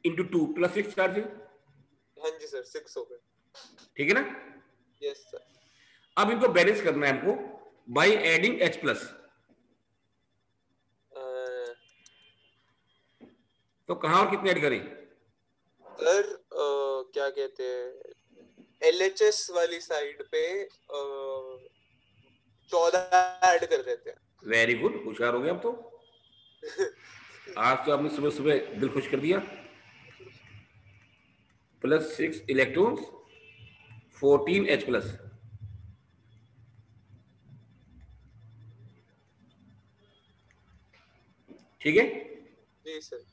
into two plus six charges हाँ जी सर सिक्स हो गए। ठीक है ना? यस सर अब इनको बैलेंस करना है हमको बाय एडिंग एच प्लस तो कहाँ और कितने ऐड करें? सर अ, क्या कहते हैं एलएचएस वाली साइड पे चौदह ऐड कर देते हैं। वेरी गुड होशियार हो गए अब तो। आज तो आपने सुबह सुबह दिल खुश कर दिया। Plus six electrons fourteen H plus ठीक है? जी सर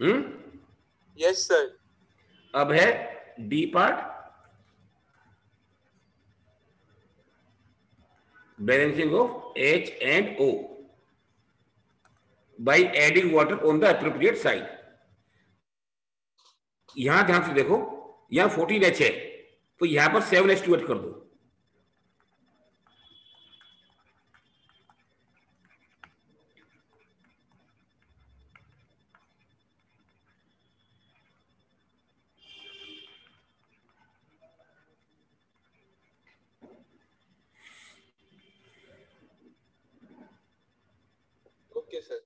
हम्म? यस सर अब है D part balancing of H and O by adding water on the appropriate side यहाँ ध्यान से देखो यहाँ फोर्टीन एच है तो यहाँ पर सेवन एच टू एच कर दो okay sir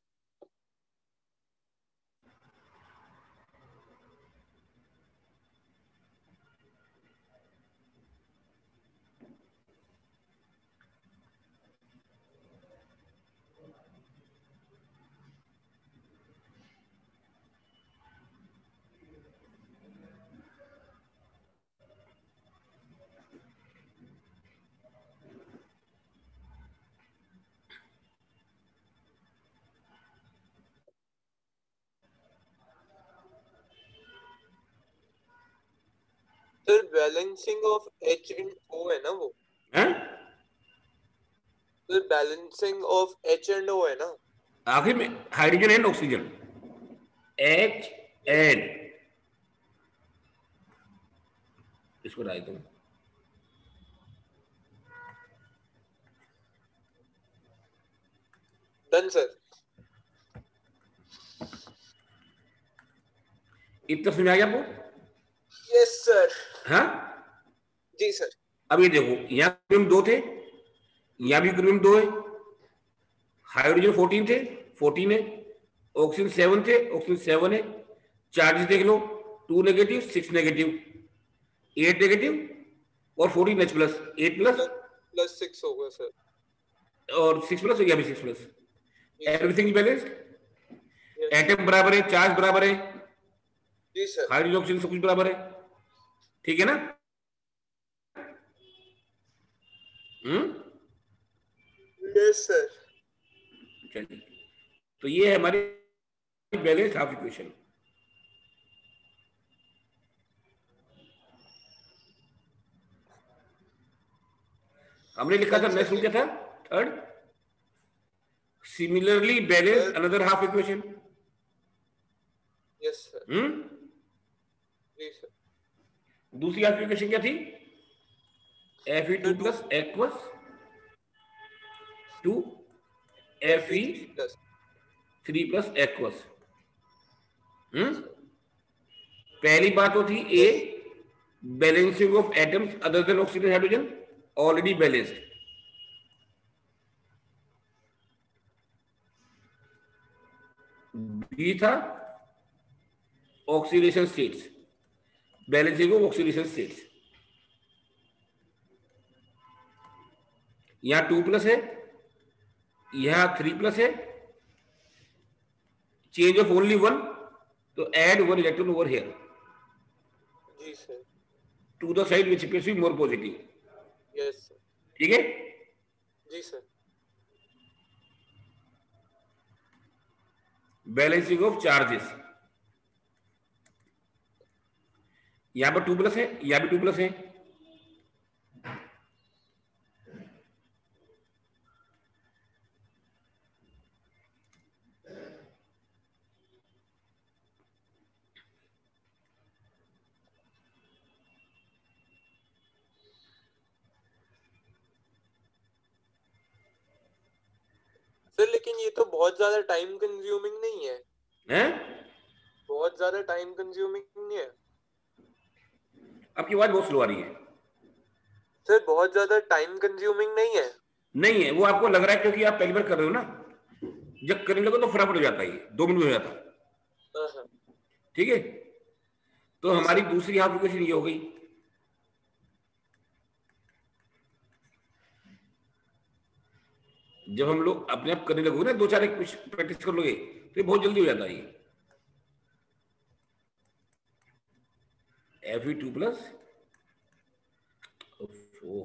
sir balancing of H and O है ना वो? हैं? Sir balancing of H and O है ना? आखिर में hydrogen and oxygen H and इसको डाल दो। डन सर इतना समझ आ गया आपको? यस सर हाँ? जी सर। अब ये देखो यहाँ क्रोमियम दो थे यहाँ भी क्रोमियम दो है। हाइड्रोजन फोर्टीन थे फोर्टीन है। ऑक्सीजन सेवन थे ऑक्सीजन सेवन है। चार्जेस देख लो two negative six negative eight negative और fourteen H plus eight plus? Plus six होगा सर। और सिक्स प्लस हो गया अभी six plus. Everything balanced atom बराबर है चार्ज बराबर है। जी सर। हाइड्रोजन ऑक्सीजन सब कुछ बराबर है। ठीक है ना? हम्म? यस सर चलिए। तो ये है हमारी बैलेंस हाफ़ इक्वेशन हमने लिखा था नेक्स्ट क्या था? Third similarly balance another half equation yes sir हम्म? जी सर दूसरी इक्वेशन क्या थी? F E two plus aqueous two F E three plus aqueous पहली बात तो थी a balancing of atoms other than oxygen hydrogen already balanced B था oxidation states balancing of oxidation state यहाँ टू प्लस है यहाँ थ्री प्लस है change of only one तो add one electron over here to the side which पे more positive yes ठीक है? जी सर। बैलेंसिंग ऑफ़ चार्जेस यहाँ पर टू प्लस है यहाँ भी टू प्लस है। सर लेकिन ये तो बहुत ज़्यादा टाइम कंज्यूमिंग नहीं है। हैं? बहुत ज़्यादा टाइम कंज्यूमिंग नहीं है। आपकी आवाज़ बहुत स्लो आ रही है। सर बहुत ज़्यादा टाइम कंज्यूमिंग नहीं है। नहीं है वो आपको लग रहा है क्योंकि आप पहली बार कर रहे हो ना। जब करने लगो तो फटाफट हो जाता है दो मिनट में हो जाता है। हाँ। ठीक है? तो हमारी दूसरी हाफ़ इक्वेशन ये हो गई। जब हम लोग अपने आप करने लगोगे ना दो चार एक प्रैक्टिस कर लोगे तो ये बहुत जल्दी हो जाता है ये। F E two plus four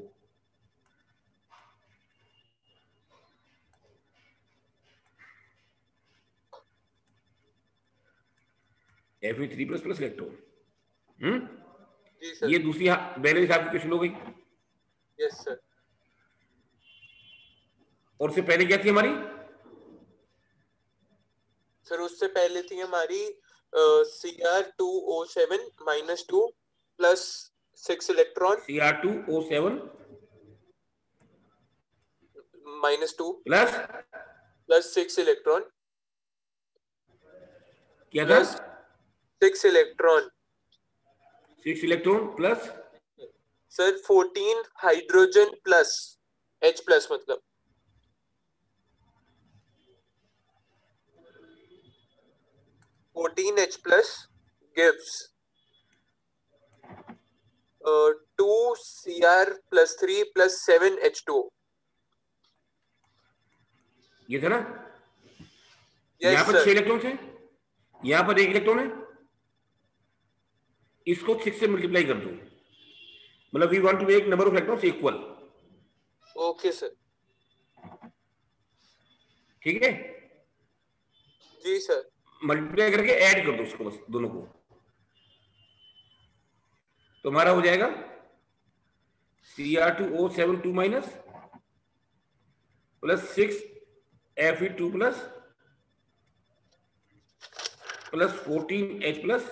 F E three plus plus electron ये दूसरी बैलेंस हाँ, आपकी क्वेश्चन हो गई। यस सर और उससे पहले क्या थी हमारी? सर उससे पहले थी हमारी C R two O seven minus two plus six electron C R two O seven minus two plus plus six electron क्या था? Six electron six electron plus sir fourteen hydrogen plus H plus मतलब. Fourteen H plus gives two C R plus three plus seven H two ये था ना यहाँ yes पर छह electron थे यहाँ पर एक इलेक्ट्रॉन है? इसको सिक्स से मल्टीप्लाई कर दो। मतलब we want to make number of electrons equal okay sir ठीक है? जी सर मल्टीप्लाई करके ऐड कर दो उसको बस, दोनों को। तो हमारा हो जाएगा C R two O seven two minus plus six F E two plus plus fourteen H plus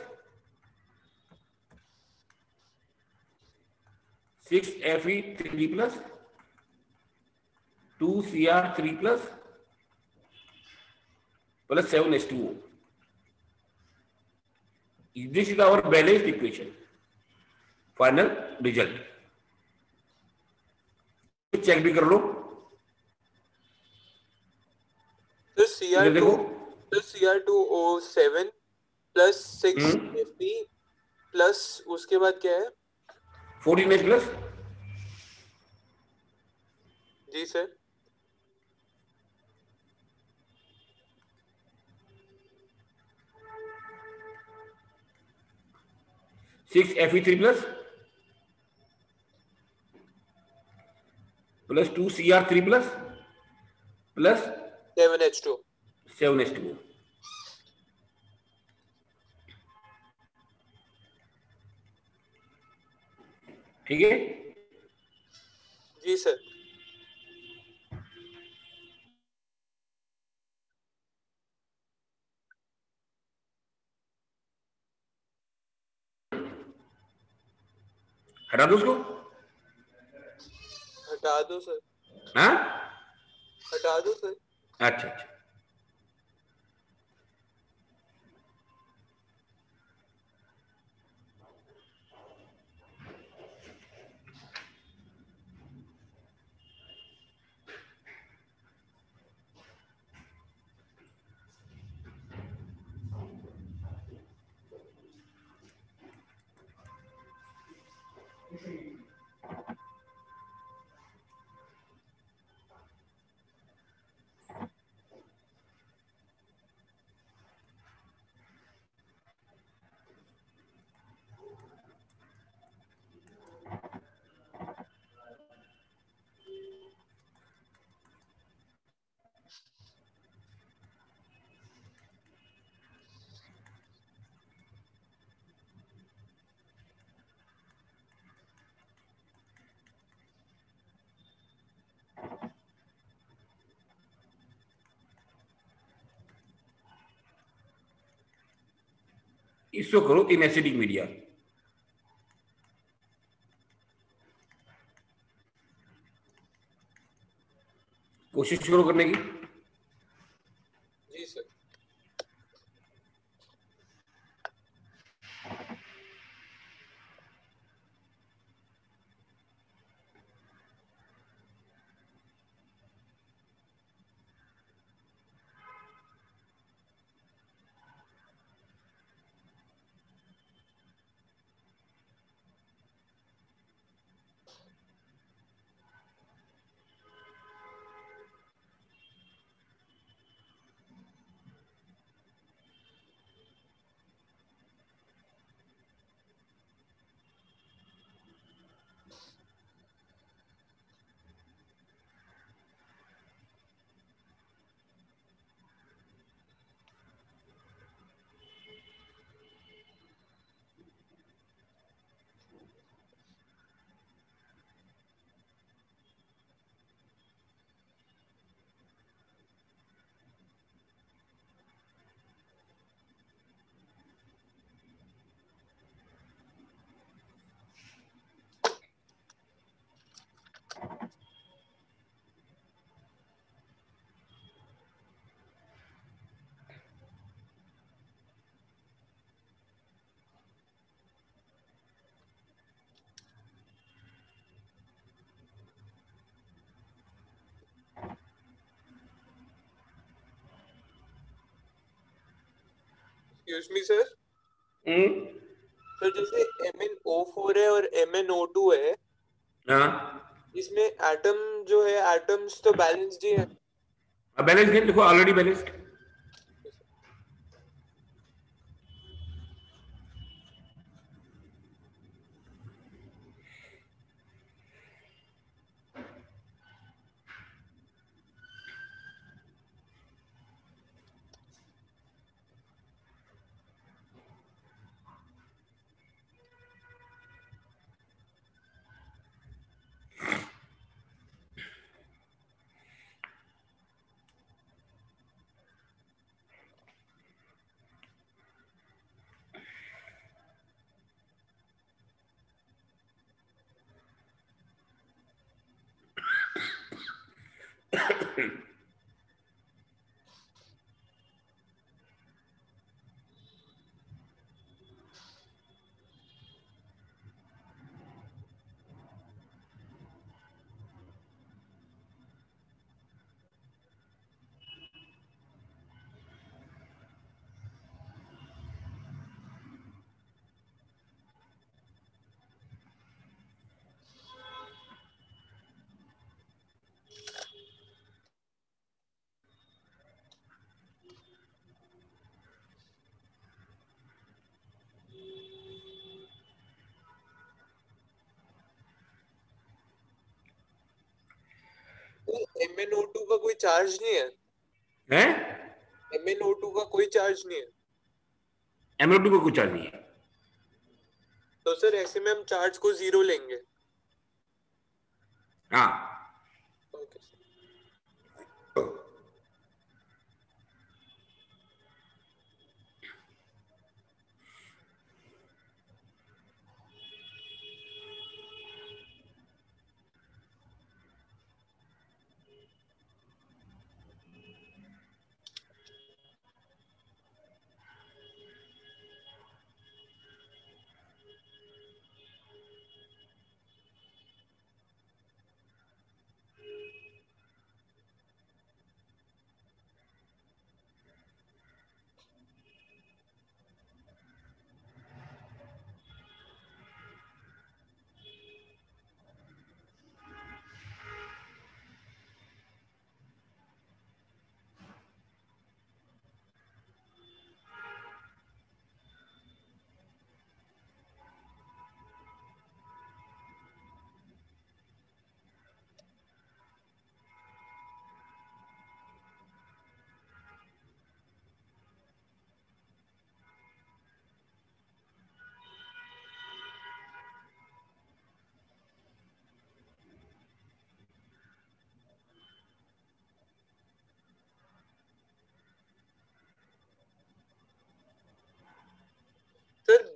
six F E three plus two C R three plus plus seven H two this is our balanced equation. Final result. Check भी कर लो. C R two C R two O seven plus six. F plus उसके बाद क्या है? Fourteen H plus जी sir six F E three plus plus two C R three plus plus seven H two seven H two ठीक है? जी sir हटा दो उसको। हटा दो सर। हाँ? हटा दो सर। अच्छा अच्छा। इसको करो इन एसिडिक मीडिया। कोशिश करो करने की। एक्सक्यूज मी सर सर जैसे MnO4 है और MnO2 है हाँ। इसमें एटम जो है एटम्स तो बैलेंस्ड ही है। बैलेंस है देखो ऑलरेडी बैलेंस्ड तो MnO2 का कोई चार्ज नहीं है। हैं? MnO2 का कोई चार्ज नहीं है। MnO2 का कोई चार्ज नहीं है। तो सर ऐसे में हम चार्ज को ज़ीरो लेंगे। हाँ ओके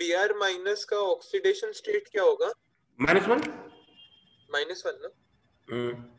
सर Br माइनस का ऑक्सीडेशन स्टेट क्या होगा? माइनस वन माइनस वन ना?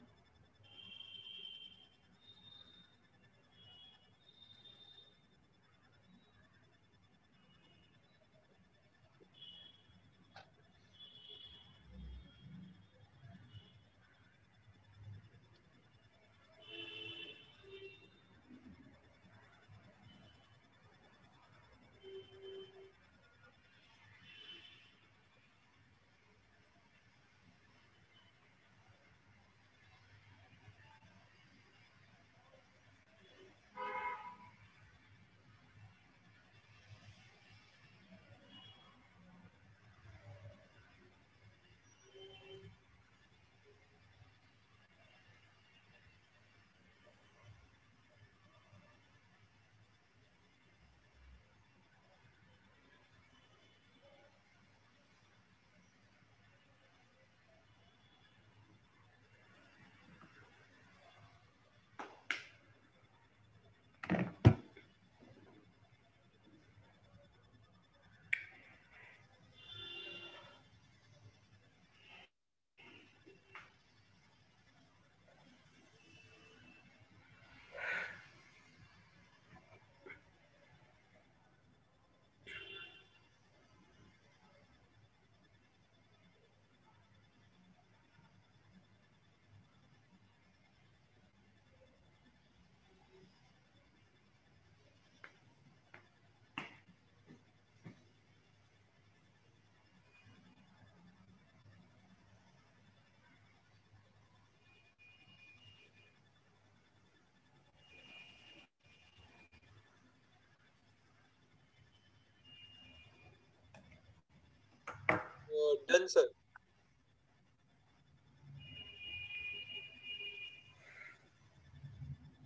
डन सर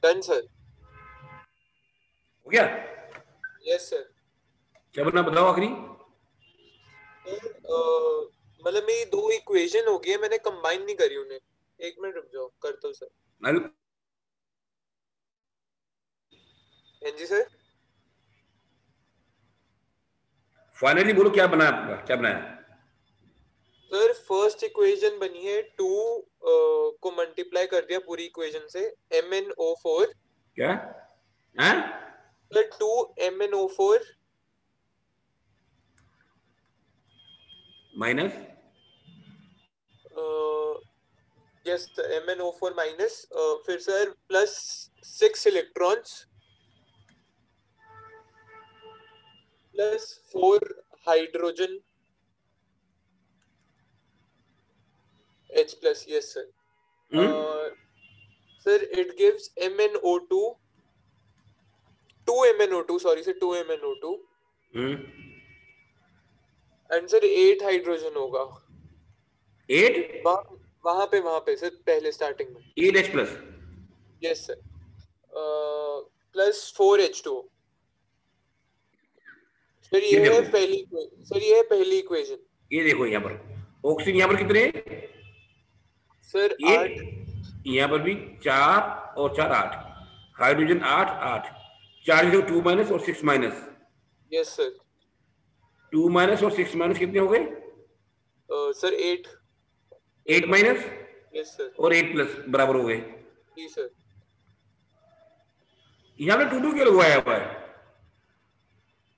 डन सर हो गया? यस सर क्या बनना बताओ आखिरी। मतलब मेरी दो इक्वेशन हो गई है मैंने कंबाइन नहीं करी उन्हें। एक मिनट रुक जाओ कर हूँ सर। अरे हाँ जी सर फाइनली बोलो क्या बना आपका? क्या बनाया? सर फ़र्स्ट इक्वेशन बनी है टू uh, को मल्टीप्लाई कर दिया पूरी इक्वेशन से एम एन ओ फोर क्या? हाँ? Sir two M N O four minus? Yes M N O four minus फिर sir plus six electrons plus four hydrogen H plus yes sir. हम्म uh, sir it gives MnO2 2 MnO2 sorry sir 2 MnO2 हम्म and sir 8 hydrogen होगा। Eight वहाँ पे वहाँ पे sir पहले starting में। Eight H plus yes sir plus four H two sir ये ये है पहली सर ये है पहली इक्वेशन ये देखो यहाँ पर। ऑक्सीजन यहाँ पर कितने? सर यहाँ पर भी चार और चार आठ। हाइड्रोजन आठ आठ। चार जो टू माइनस और six minus. Yes sir. Two minus और सिक्स माइनस कितने हो गए? Sir eight. Eight minus? Yes sir. और एट प्लस बराबर हो गए। जी सर। यहाँ पे टू टू क्यों लगवाया हुआ है?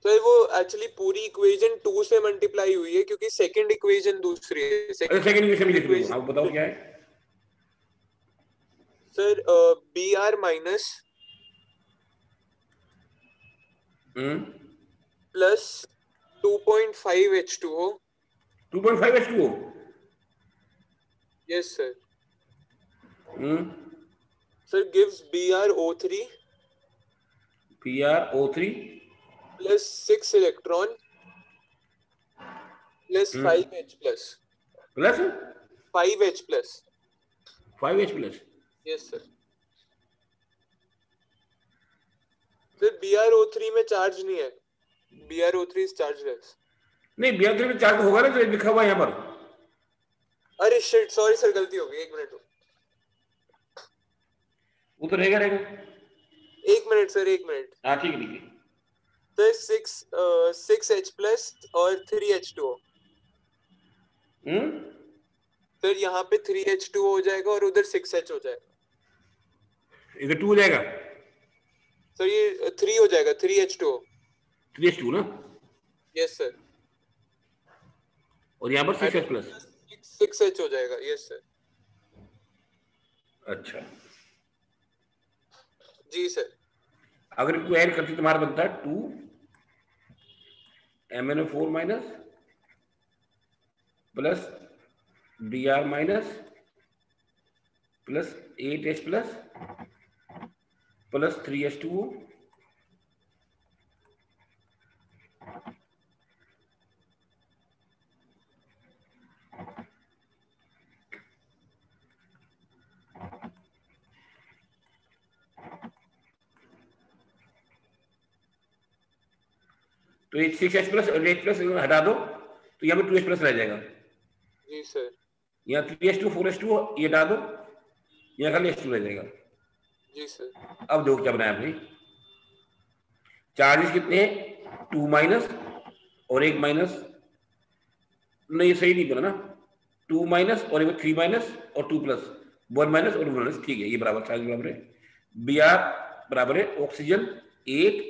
सर वो एक्चुअली पूरी इक्वेशन टू से मल्टीप्लाई हुई है क्योंकि सेकंड इक्वेशन दूसरी है। सेकंड इक्वेशन आप बताओ क्या है? Sir B R minus plus two point five H two हो। Two point five H two yes sir sir gives B R O three P R O three plus six electron plus. Five H plus plus five H plus five H plus yes sir sir B R O three में charge नहीं है. B R O three is chargeless नहीं B R three में charge होगा ना जो लिखा हुआ है यहाँ पर। अरे शिट सॉरी सर गलती हो गई एक मिनट। वो तो रहेगा रहेगा। एक मिनट सर एक मिनट। हाँ ठीक है ठीक है। Sir six six H plus और थ्री एच टू हम्म? सर यहाँ पे थ्री एच टू हो जाएगा और उधर सिक्स एच हो जाएगा। इधर टू हो जाएगा। सर ये थ्री हो जाएगा three H two three H two ना? यस सर और यहाँ पर six H plus six H हो जाएगा यस सर अच्छा। जी सर अगर इनको ऐड करते तुम्हारा बनता है two M N O four minus plus B R minus plus eight H plus plus three H two तो ये six H plus H plus हटा दो तो यहाँ पे टू एच प्लस रह जाएगा। जी सर यहाँ three H two four H two ये हटा दो यहाँ खाली एच टू रह जाएगा। जी अब देखो क्या बनाया आपने चार्जेस कितने हैं? टू माइनस और एक माइनस नहीं सही नहीं बना ना। टू माइनस और एक थ्री माइनस और टू प्लस वन माइनस और माइनस ठीक है, ये बराबर चार्ज बराबर है। बी आर बराबर है ऑक्सीजन एक,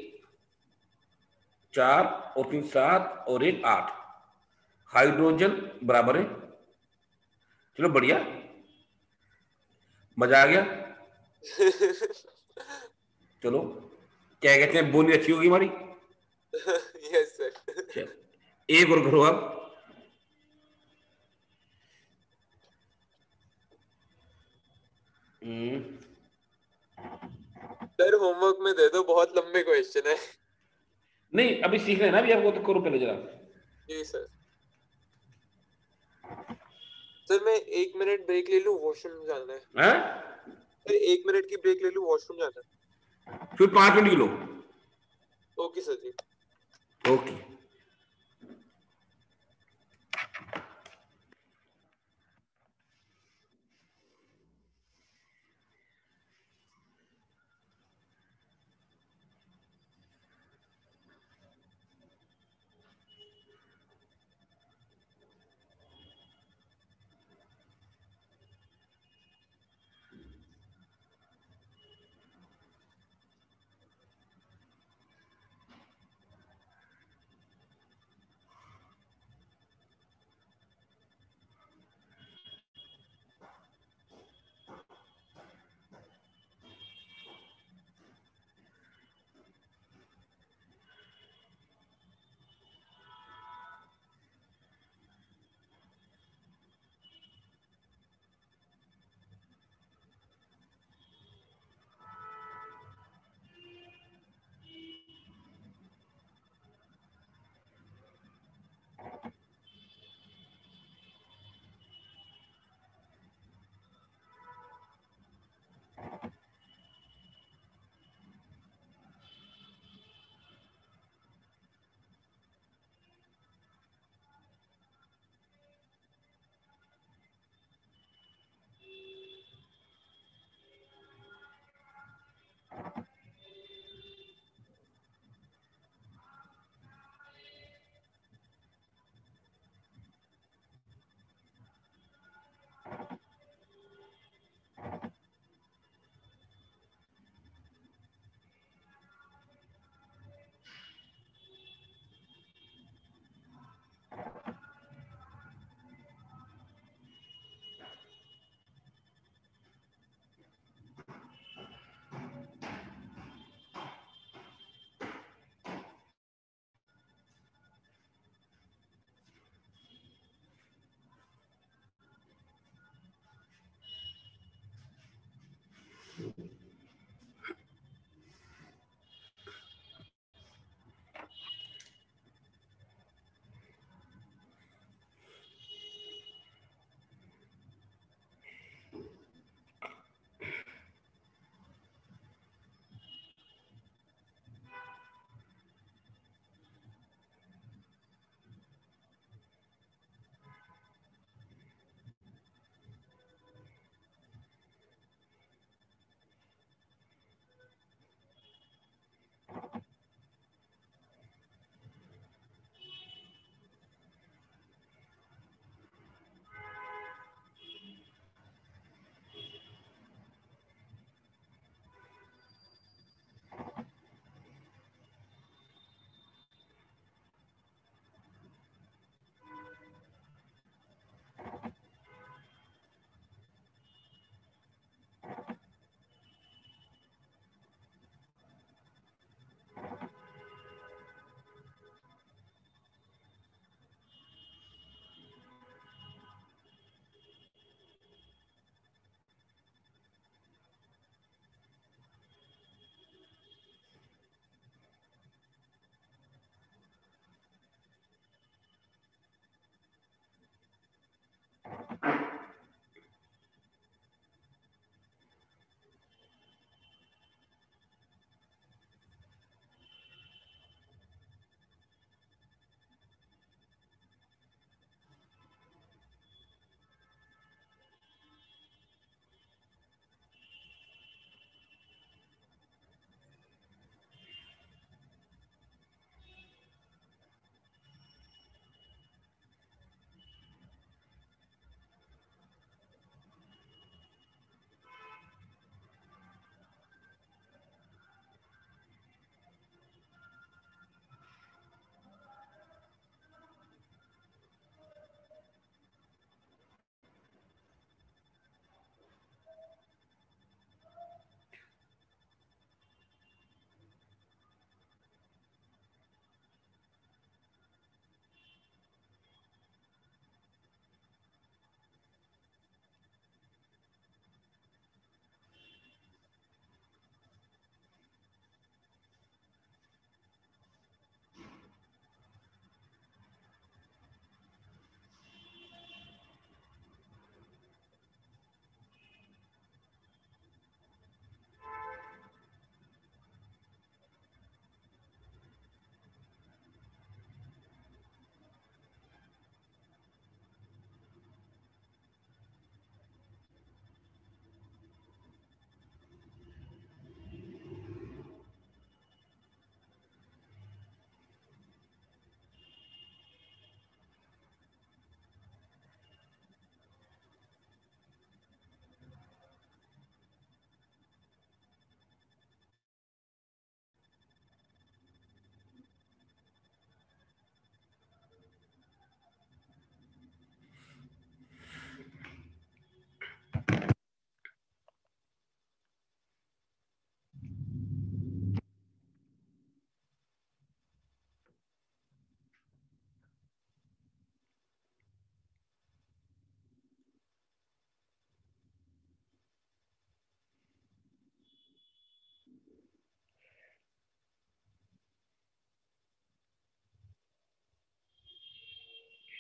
चार और तीन सात और एक आठ। हाइड्रोजन बराबर है। चलो बढ़िया। मज़ा आ गया। चलो क्या कहते हैं बोली अच्छी होगी हमारी? यस सर एक और करो अब हम्म, सर होमवर्क में दे दो बहुत लंबे क्वेश्चन है। नहीं अभी सीख रहे ना अभी आपको तो करो पहले जरा। जी सर सर मैं एक मिनट ब्रेक ले लूँ वॉशरूम जाना है। हैं? सर एक मिनट की ब्रेक ले लू वॉशरूम जाना फिर पाँच मिनट की लो। ओके सर जी। Okay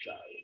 sorry.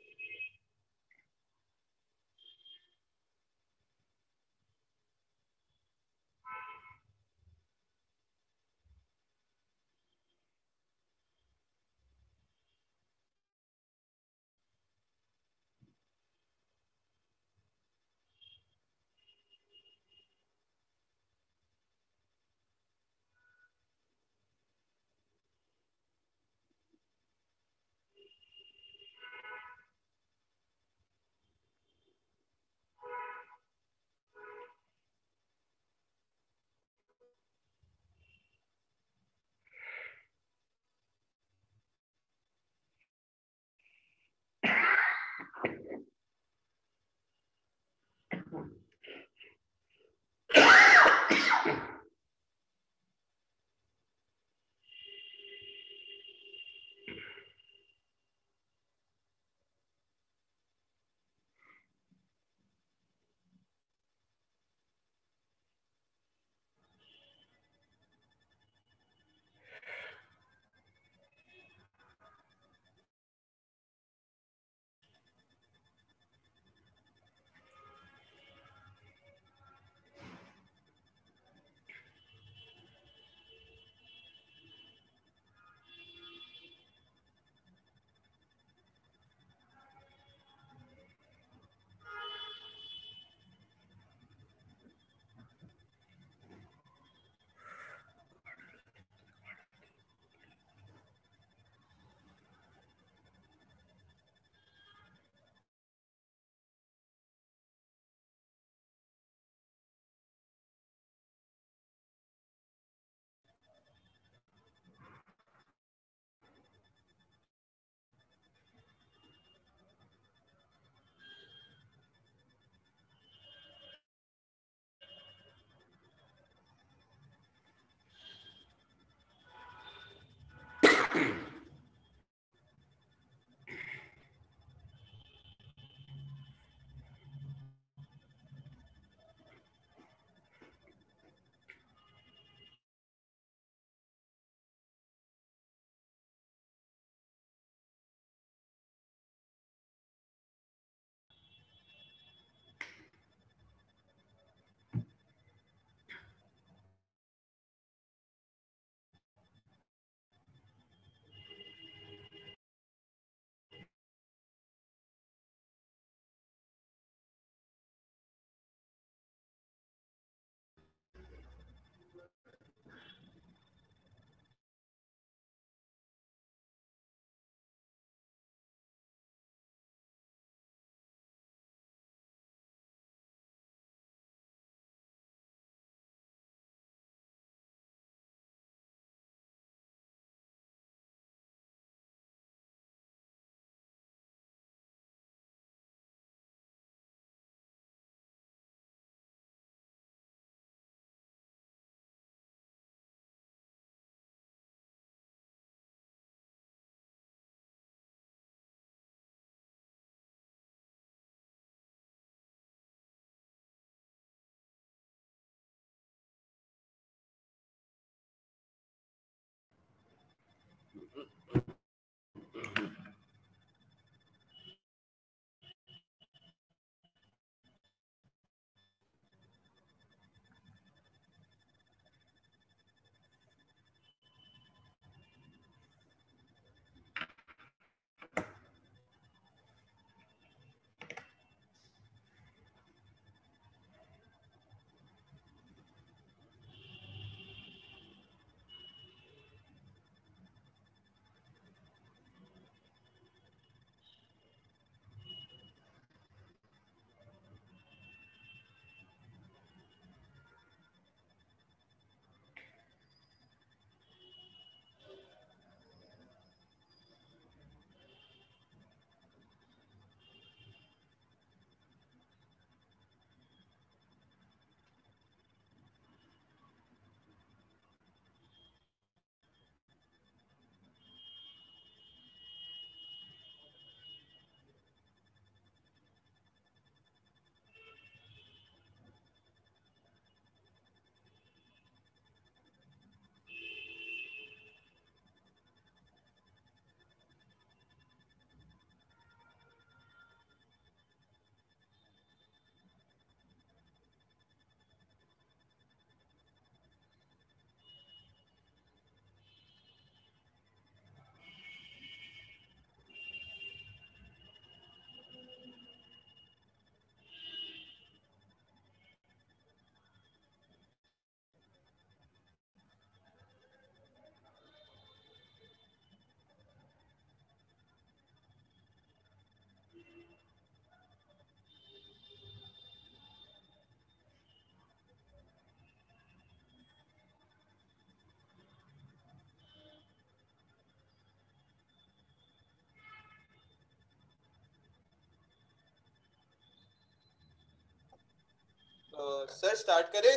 सर स्टार्ट करें।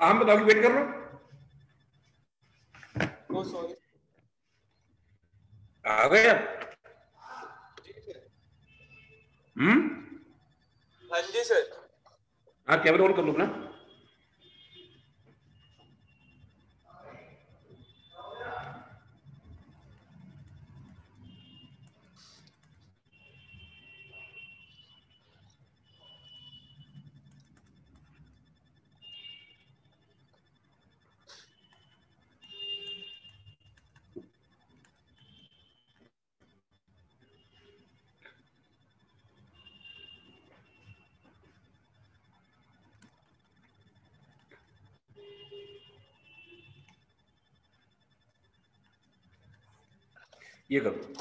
हाँ हम बताओ वेट कर रहा हूँ। सॉरी आ गए आप? हम्म? हाँ जी सर हाँ कैमरा ऑन कर लो अपना। ये करो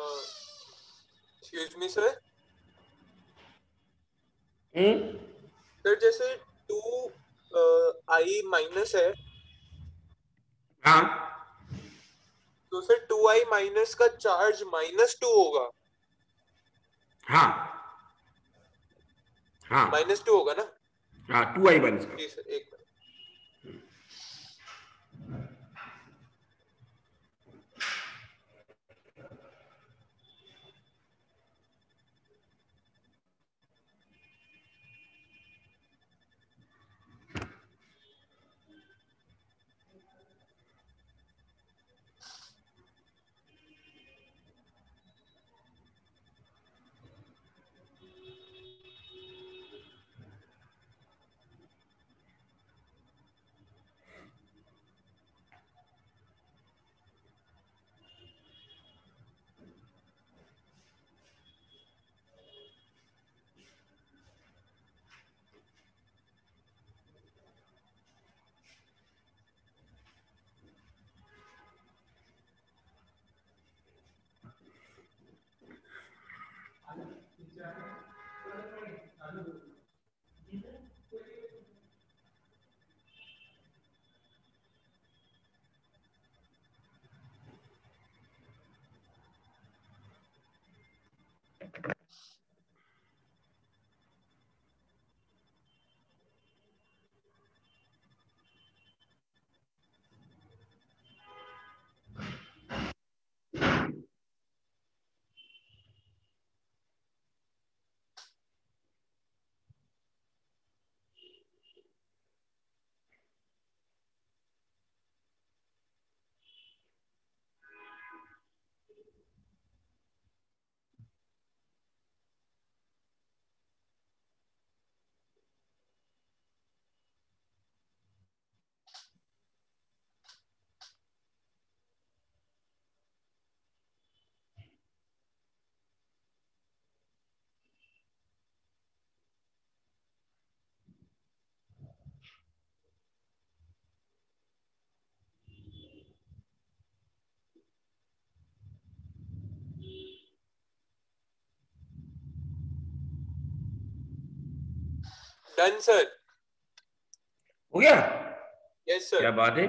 एक्सक्यूज मी सर हम्म सर जैसे टू आई माइनस है। हाँ। तो सर टू आई माइनस का चार्ज माइनस टू होगा। हाँ। हाँ। माइनस टू होगा ना? हाँ टू आई माइनस जी सर एक डन सर हो गया? यस सर क्या बात है?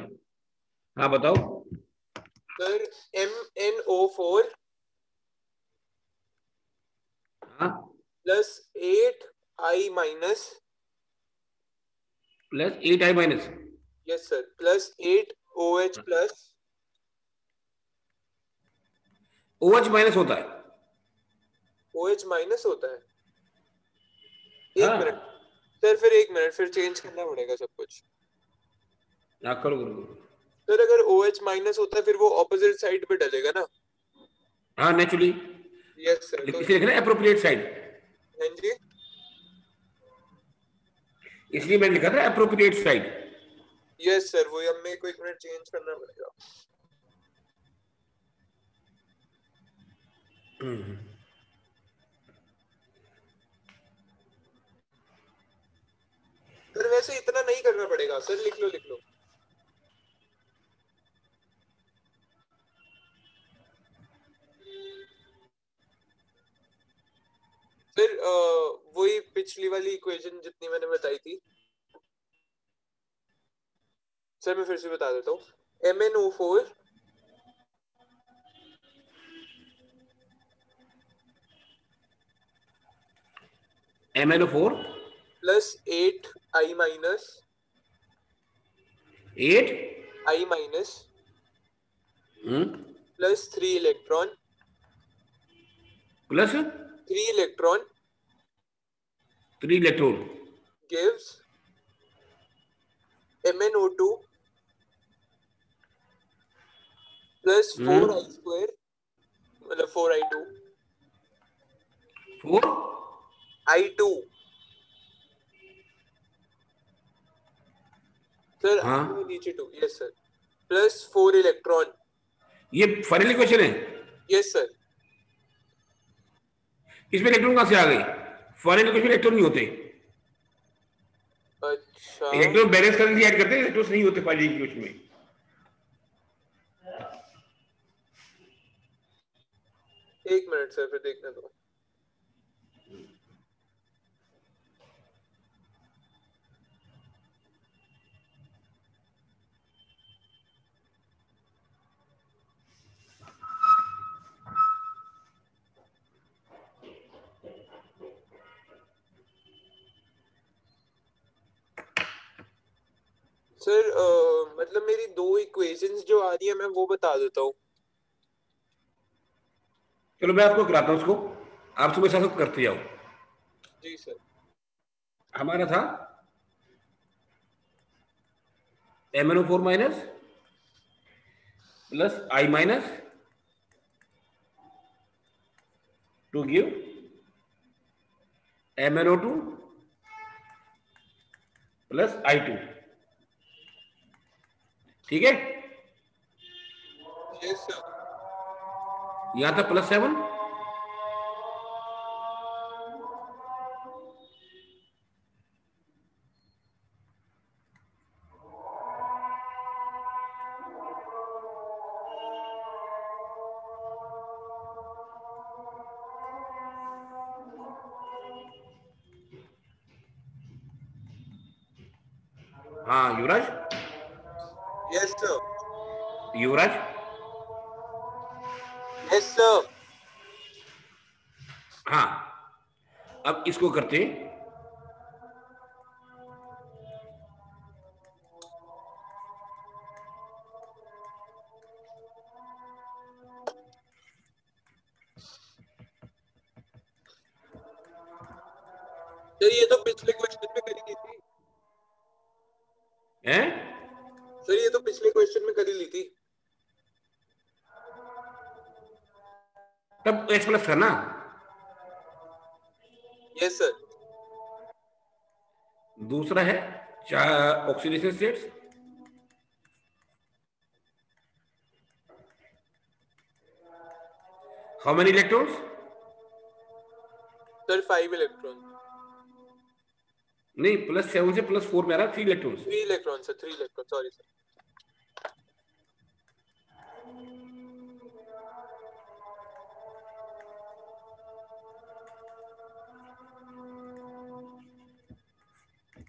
हाँ बताओ। Sir M N O four हाँ। Plus eight I minus plus eight I minus yes sir plus eight O H plus O H minus होता है। ओ एच माइनस होता है। एक हाँ। मिनट सर फिर एक मिनट फिर चेंज करना पड़ेगा सब कुछ। करो करो करो। सर अगर ओ एच माइनस होता है फिर वो ऑपोजिट साइड पे डलेगा ना? हाँ नेचुरली यस सर इसलिए लिखना अप्रोप्रिएट साइड हाँ जी। इसलिए मैंने लिखा था अप्रोप्रिएट साइड यस सर वो हमें को एक मिनट चेंज करना पड़ेगा। सर वैसे इतना नहीं करना पड़ेगा सर लिख लो लिख लो। फिर वही पिछली वाली इक्वेशन जितनी मैंने बताई थी। सर मैं फिर से बता देता हूँ। M N O four M N O four plus eight I minus eight I minus plus three electron plus three electron three electron gives MnO2 plus 4i square मतलब 4i2 फोर i2 सर हाँ। I2 नीचे 2 yes sir plus 4 electron ये final equation है? Yes sir इसमें electron कहाँ से आ गई? इक्वेशन इलेक्ट्रॉन नहीं होते। अच्छा। इलेक्ट्रॉन बैलेंस करके ऐड करते हैं इलेक्ट्रॉन नहीं होते फाइनल इक्वेशन में एक मिनट सर फिर देखने दो। सर अ, मतलब मेरी दो इक्वेशंस जो आ रही है मैं वो बता देता हूँ। चलो मैं आपको कराता हूँ उसको। आप सुबह साथ करते जाओ जी सर हमारा था M N O four minus plus I minus two give M N O two plus I two ठीक है? यहाँ था प्लस सेवन इसको करते सर ये तो पिछले क्वेश्चन में करी ली थी। हैं? सर ये तो पिछले क्वेश्चन में करी ली थी। तब H plus oxidation states how many electrons sir five electron नहीं प्लस सेवन से प्लस फोर में आ रहा three electrons three electron sir three electron sorry sir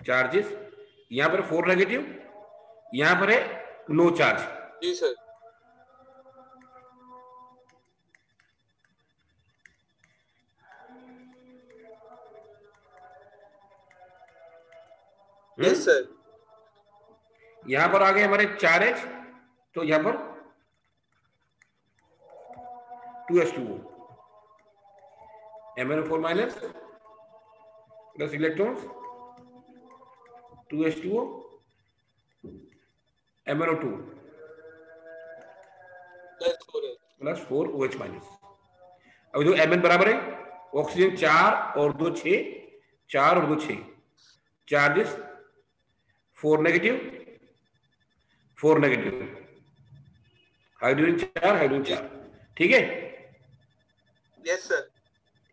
charges यहाँ पर फोर नेगेटिव यहाँ पर है नो चार्ज जी सर। यस सर यहाँ पर आ गए हमारे चार एच तो यहाँ पर two S two M N four minus plus electrons two S two M N two plus four O H minus अब जो एम एन बराबर है ऑक्सीजन चार और दो छ चार और दो छ charges four negative four negative hydrogen चार हाइड्रोजन चार। ठीक है? यस सर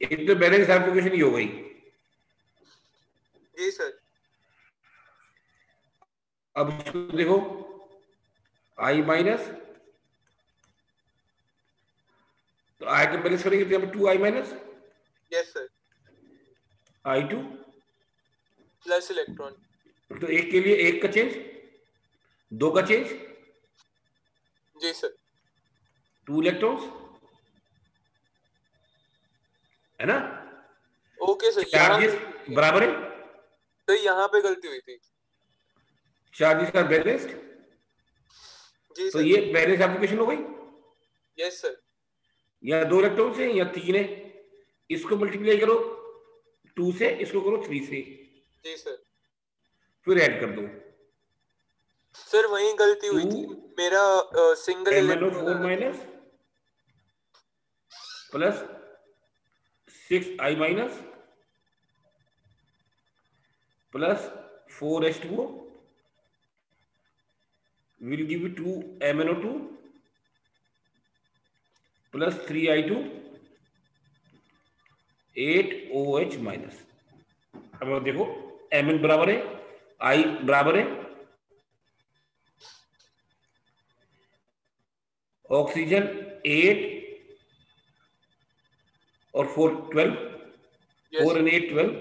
एक तो बैलेंस एप्लीकेशन ही हो गई। जी सर अब इसको देखो आई माइनस तो आइटम बैलेंस करेंगे तो two I minus yes sir I two plus electron तो एक के लिए एक का चेंज दो का चेंज जी सर टू इलेक्ट्रॉन्स है ना? ओके सर चार्जेस बराबर है? तो यहाँ पे गलती हुई थी। चार्जेस आर बैलेंस्ड जी तो ये बैलेंस एप्लीकेशन हो गई? यस सर या दो इलेक्ट्रॉन से या तीन है? इसको मल्टीप्लाई करो टू से इसको करो थ्री से। जी सर। फिर ऐड कर दो। सर वही गलती हुई थी. मेरा single four minus plus six I minus plus four H two will give you two MnO two plus three I two eight OH minus. अब देखो Mn बराबर है, I बराबर है, ऑक्सीजन एट और four twelve four and eight twelve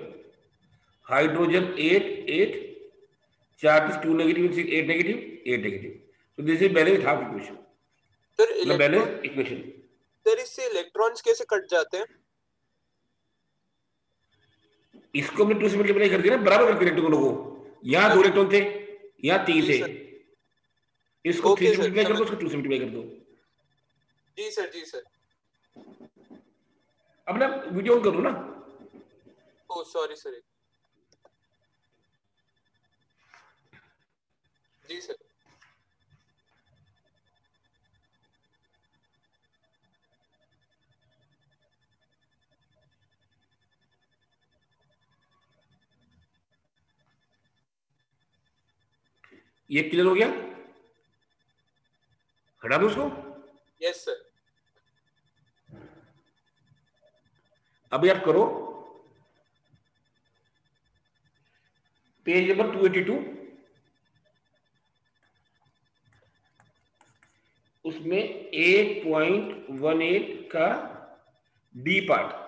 hydrogen eight eight charge two negative eight negative 8 negative. So this is balanced half equation. Sir मतलब electron balanced equation. Sir इससे electrons कैसे cut जाते हैं? इसको हमने टू से multiply कर दिया ना बराबर कर दिया इलेक्ट्रॉनों को। यहाँ दो इलेक्ट्रॉन थे यहाँ तीन थे। इसको थ्री से मल्टीप्लाई कर दो उसको टू से मल्टीप्लाई कर दो। जी सर जी सर अब ना वीडियो ऑन करो ना। ओ सॉरी सर जी सर ये क्लियर हो गया? हटा दो उसको यस सर अभी आप करो। पेज नंबर 282 उसमें 8.18 का डी पार्ट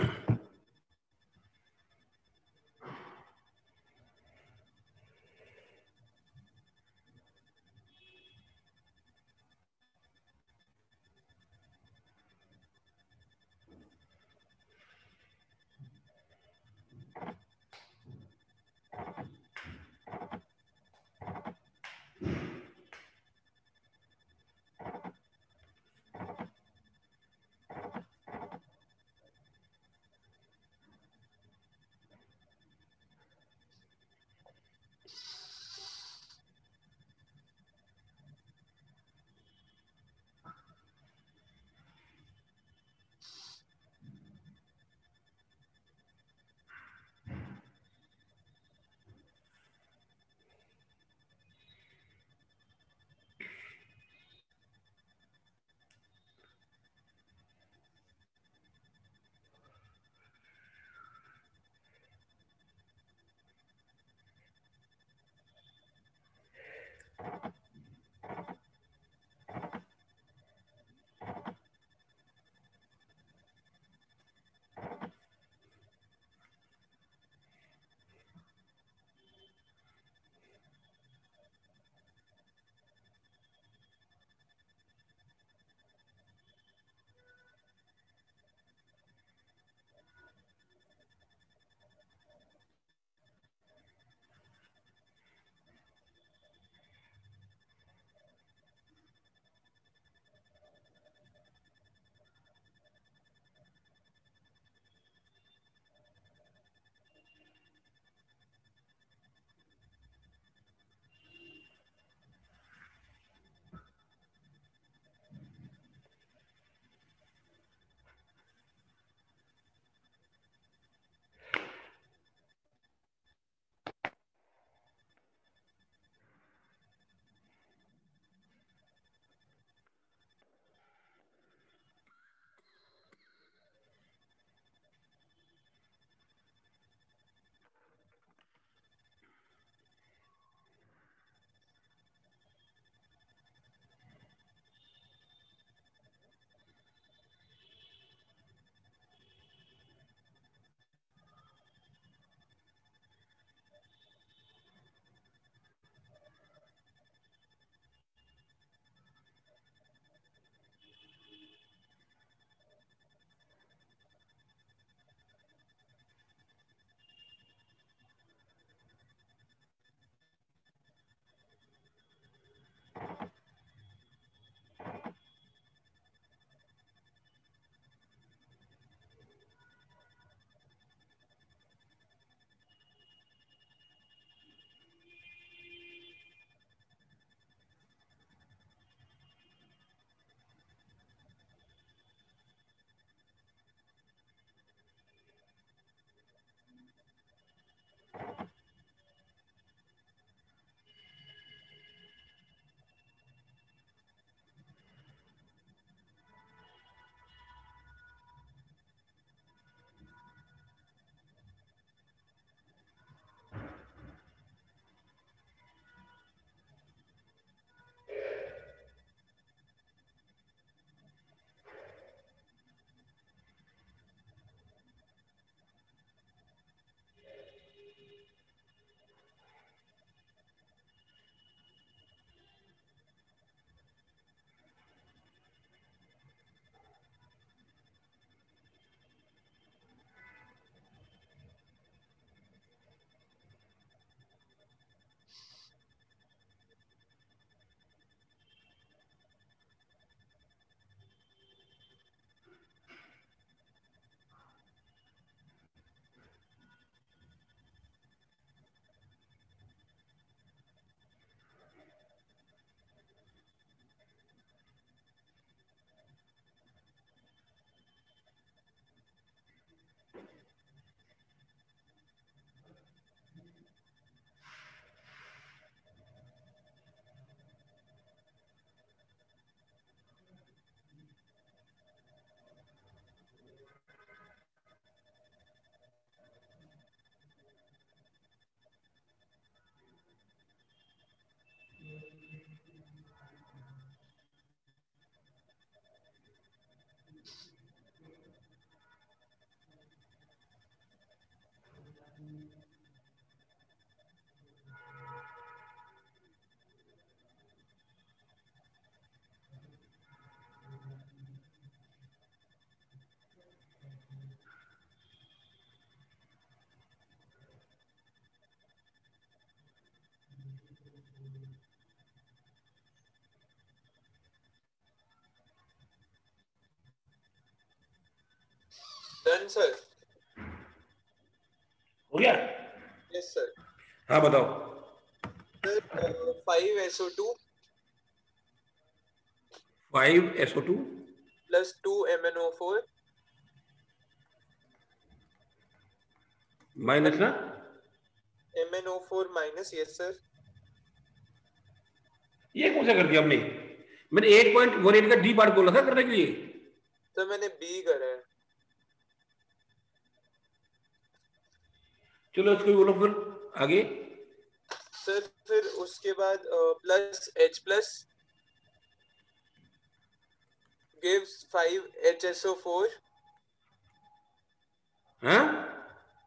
डन सर हो गया यस सर हाँ बताओ। Five SO two five SO two plus two M N O four minus ना? M N O four minus yes sir ये कौन सा कर दिया हमने? मैंने एट पॉइंट वन एट का डी पार्ट बोला था करने के लिए। तो मैंने बी करा है। चलो इसको बोलो फिर आगे। सर फिर उसके बाद plus H plus gives five H S O four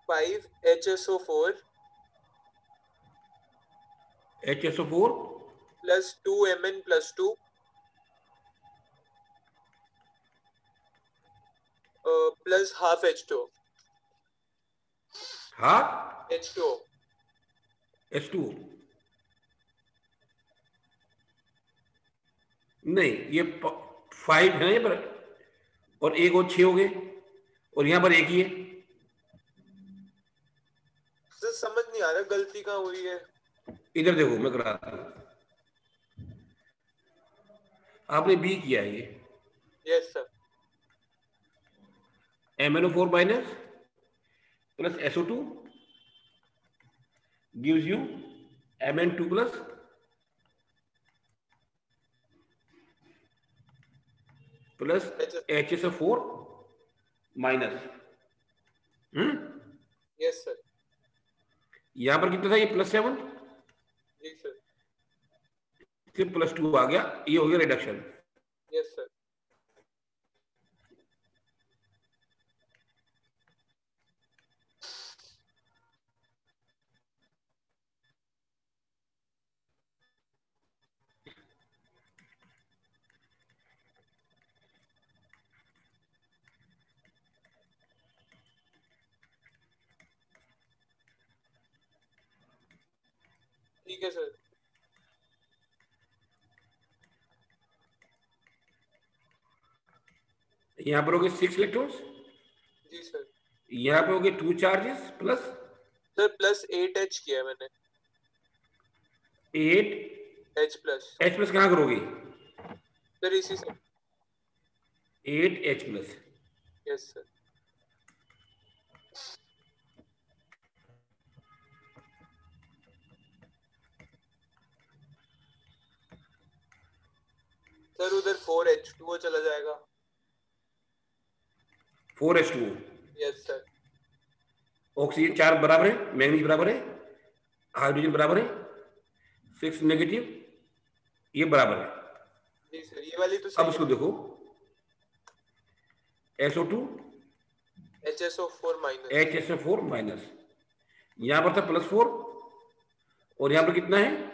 five H S O four H S O four plus two M N plus two plus half H two half H two two नहीं ये five है ये पर और एक और छह हो गए और यहाँ पर एक ही है। सर समझ नहीं आ रहा गलती कहाँ हुई है? इधर देखो मैं कराता हूँ। आपने बी किया है ये। Yes sir M N O four minus plus SO two gives you Mn2 plus plus HSO4 minus hmm yes sir यहाँ पर कितना था? ये प्लस सेवन जी सर फिर प्लस टू आ गया। ये हो गया रिडक्शन यस सर है सर यहाँ पर हो गए सिक्स इलेक्ट्रॉन्स जी सर यहाँ पे हो गए two charges plus sir plus eight H किया है मैंने। Eight H plus H plus कहाँ करोगी? सर इसी से। Eight H plus yes sir sir उधर फोर एच टू चला जाएगा। Four H two yes sir oxygen चार बराबर है मैग्नीज बराबर है हाइड्रोजन बराबर है सिक्स नेगेटिव ये बराबर है। जी सर ये वाली तो अब इसको देखो। SO2 two H S O four minus H S O four minus यहाँ पर था प्लस फोर और यहाँ पर कितना है?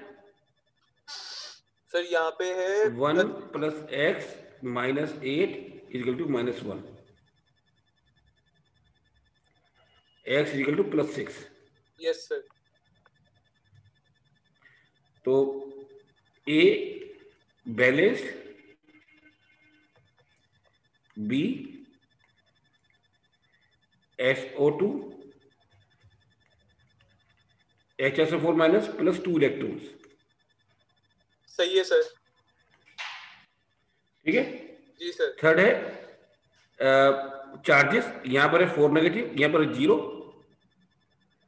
सर यहाँ पे है one plus x minus eight is equal to minus one. X is equal to plus six. Yes sir तो A balanced B S O two H S O four minus plus two electrons. सही है sir. ठीक है? जी sir. Third है charges यहाँ पर है फोर नेगेटिव यहाँ पर है ज़ीरो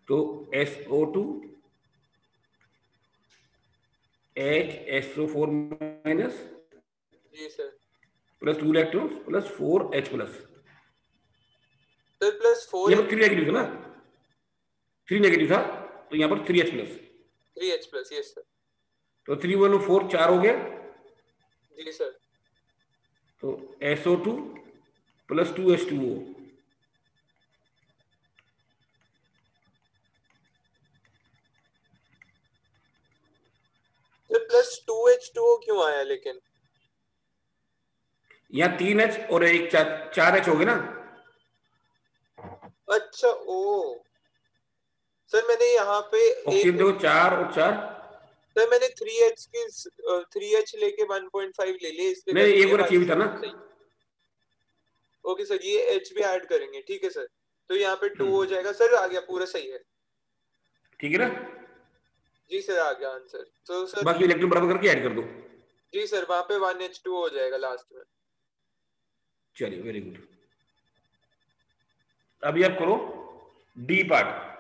तो S O two H S O four minus plus two electrons plus four H plus plus four three negative था ना? थ्री नेगेटिव था तो यहाँ पर three H plus three H plus yes sir तो थ्री वन फोर चार हो गया? जी सर। तो S O two plus two S two O plus two H two O क्यों आया लेकिन? यहाँ तीन एच और एक चार चार एच हो गए ना? अच्छा ओ। सर मैंने यहाँ पे एक देखो चार और चार। सर मैंने थ्री एच की थ्री एच लेके वन पॉइंट फाइव ले लिए इसलिए नहीं, है, और चाहिए था ना? ओके सर ये एच भी ऐड करेंगे ठीक है सर तो यहाँ पे टू हम्म। हो जाएगा। सर आ गया पूरा सही है। ठीक है ना? जी सर आ गया आंसर तो सर बाकी इलेक्ट्रॉन बराबर करके ऐड कर दो। जी सर वहाँ पे वन एच टू हो जाएगा लास्ट में। चलिए वेरी गुड अभी आप करो डी पार्ट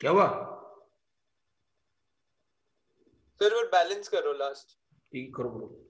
क्या हुआ? सर वो बैलेंस करो लास्ट ठीक करो करो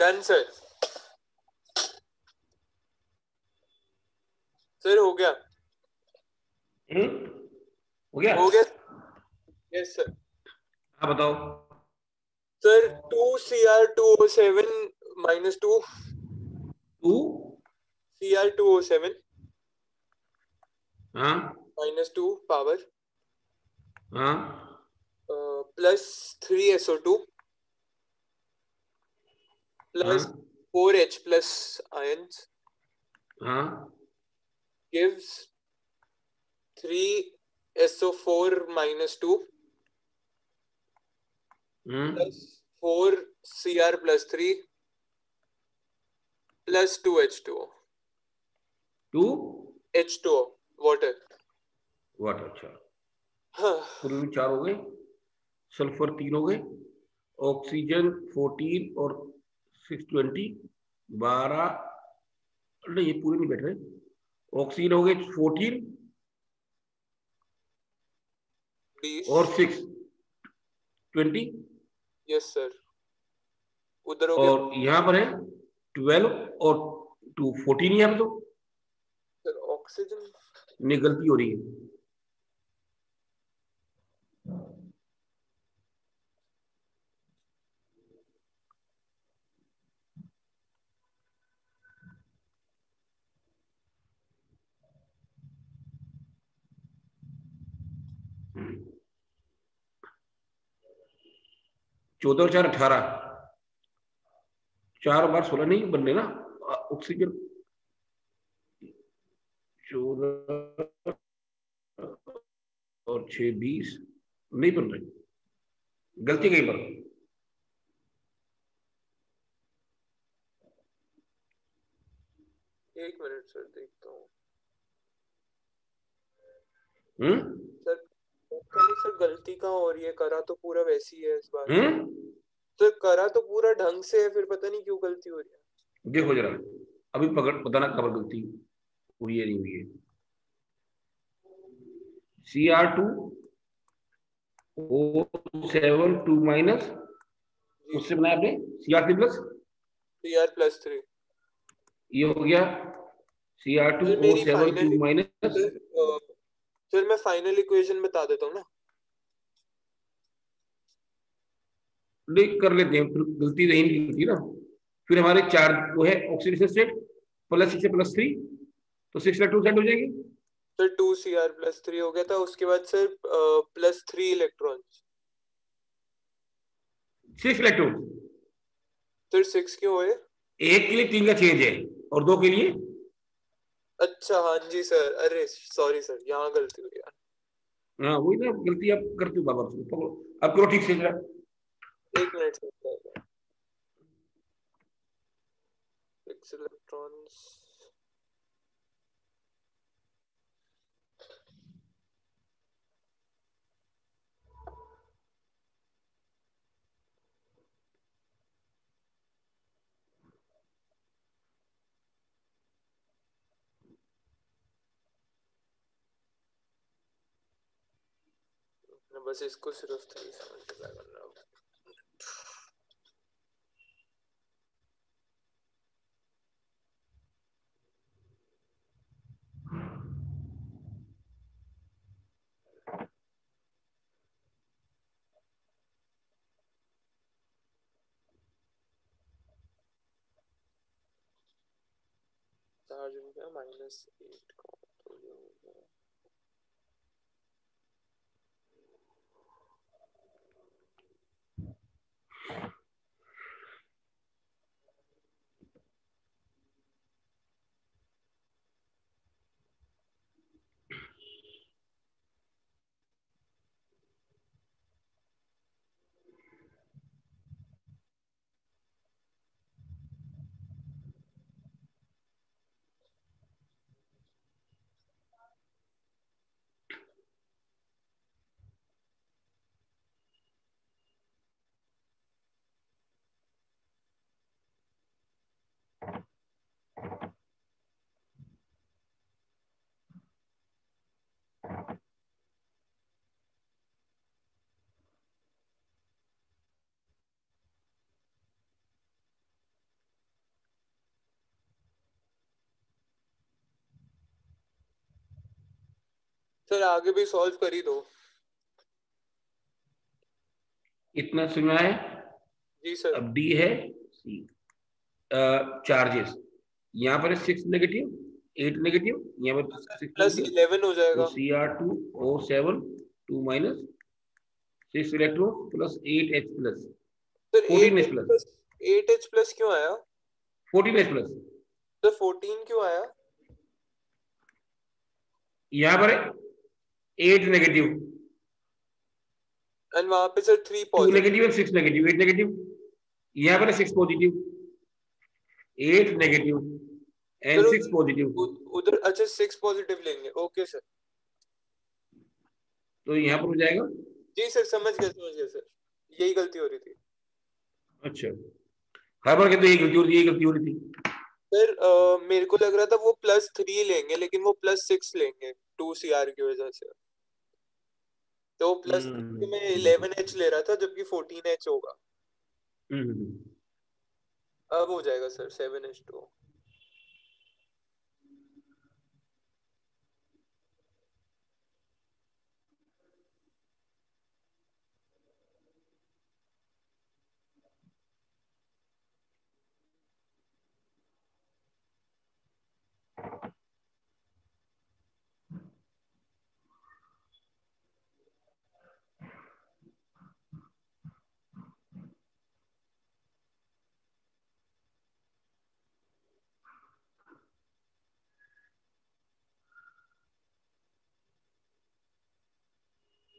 डन सर सर हो गया। हम्म? हो गया? हो गया। यस सर हाँ बताओ। Sir two C R two O seven minus two two C R two O seven हाँ। माइनस टू पावर हाँ। Plus three S O two plus हाँ। फोर एच प्लस आयन्स हाँ। gives 3 SO4 minus 2 hmm. plus 4 Cr plus 3 plus 2 H2O. Two H2O, water. Water अच्छा। हाँ, chlorine चार हो गए। Sulphur तीन हो गए। ऑक्सीजन फोर्टीन और सिक्स ट्वेंटी बारह नहीं ये पूरे नहीं बैठ रहे। ऑक्सीजन हो गए फोर्टीन और सिक्स ट्वेंटी यस सर उधर हो और यहाँ पर है ट्वेल्व और टू फोर्टीन यहाँ पे तो। सर ऑक्सीजन नहीं गलती हो रही है। चौदह और चार अठारह। चार बार सोलह नहीं बनने ना ऑक्सीजन चौदह और छह बीस नहीं बन रही। गलती कहीं पर एक मिनट सर देखता हूँ। हम्म सर गलती कहाँ हो रही है करा तो पूरा वैसी है इस बार हम्म? सर करा तो पूरा ढंग से है फिर पता नहीं क्यों गलती हो रही है। देखो जरा अभी पकड़ पता ना कब गलती हुई है नहीं हुई है। C R two O seven two minus उससे बनाया आपने? C R three plus C R plus three ये हो गया C R two O seven two minus sir मैं फाइनल इक्वेशन बता देता हूँ ना। नहीं कर लेते हैं फिर गलती नहीं निकलती ना। फिर हमारे चार वो है oxidation state plus six plus three तो सिक्स टू सेट हो जाएगी। Sir two C R plus three हो गया था उसके बाद sir plus three electron six electron sir six क्यों हुए? एक के लिए तीन का चेंज है और दो के लिए अच्छा हाँ जी सर। अरे सॉरी सर यहाँ गलती हुई यार। हाँ वही ना गलती आप करते हो बाबा पकड़ो अब करो ठीक से जरा। एक मिनट सर इलेक्ट्रॉन्स बस इसको सिर्फ़ थ्री मल्टीप्लाई कर रहा हूँ चार्ज हो गया माइनस एट सर आगे भी सॉल्व कर ही दो। इतना सुना है? जी सर अब डी है सी चार्जेस यहाँ पर सिक्स नेगेटिव एट नेगेटिव यहाँ पर प्लस इलेवन हो जाएगा। C R two O seven two minus six electron plus eight H plus sir 14 eight H plus. Plus eight H plus क्यों आया? Fourteen H plus sir fourteen क्यों आया? यहाँ पर एट नेगेटिव एंड वहाँ पे sir three positive negative and six negative eight negative यहाँ पर six positive eight negative and six positive उधर अच्छा सिक्स पॉजिटिव लेंगे। ओके सर तो यहाँ पर हो जाएगा? जी सर समझ गया समझ गया सर यही गलती हो रही थी। अच्छा। हर बार कहते यही गलती हो रही यही गलती हो रही थी। सर अ, मेरे को लग रहा था वो प्लस थ्री लेंगे लेकिन वो प्लस सिक्स लेंगे टू सी आर की वजह से। तो प्लस hmm. में इलेवन एच ले रहा था जबकि फोर्टीन एच होगा। हम्म, अब हो जाएगा sir seven H two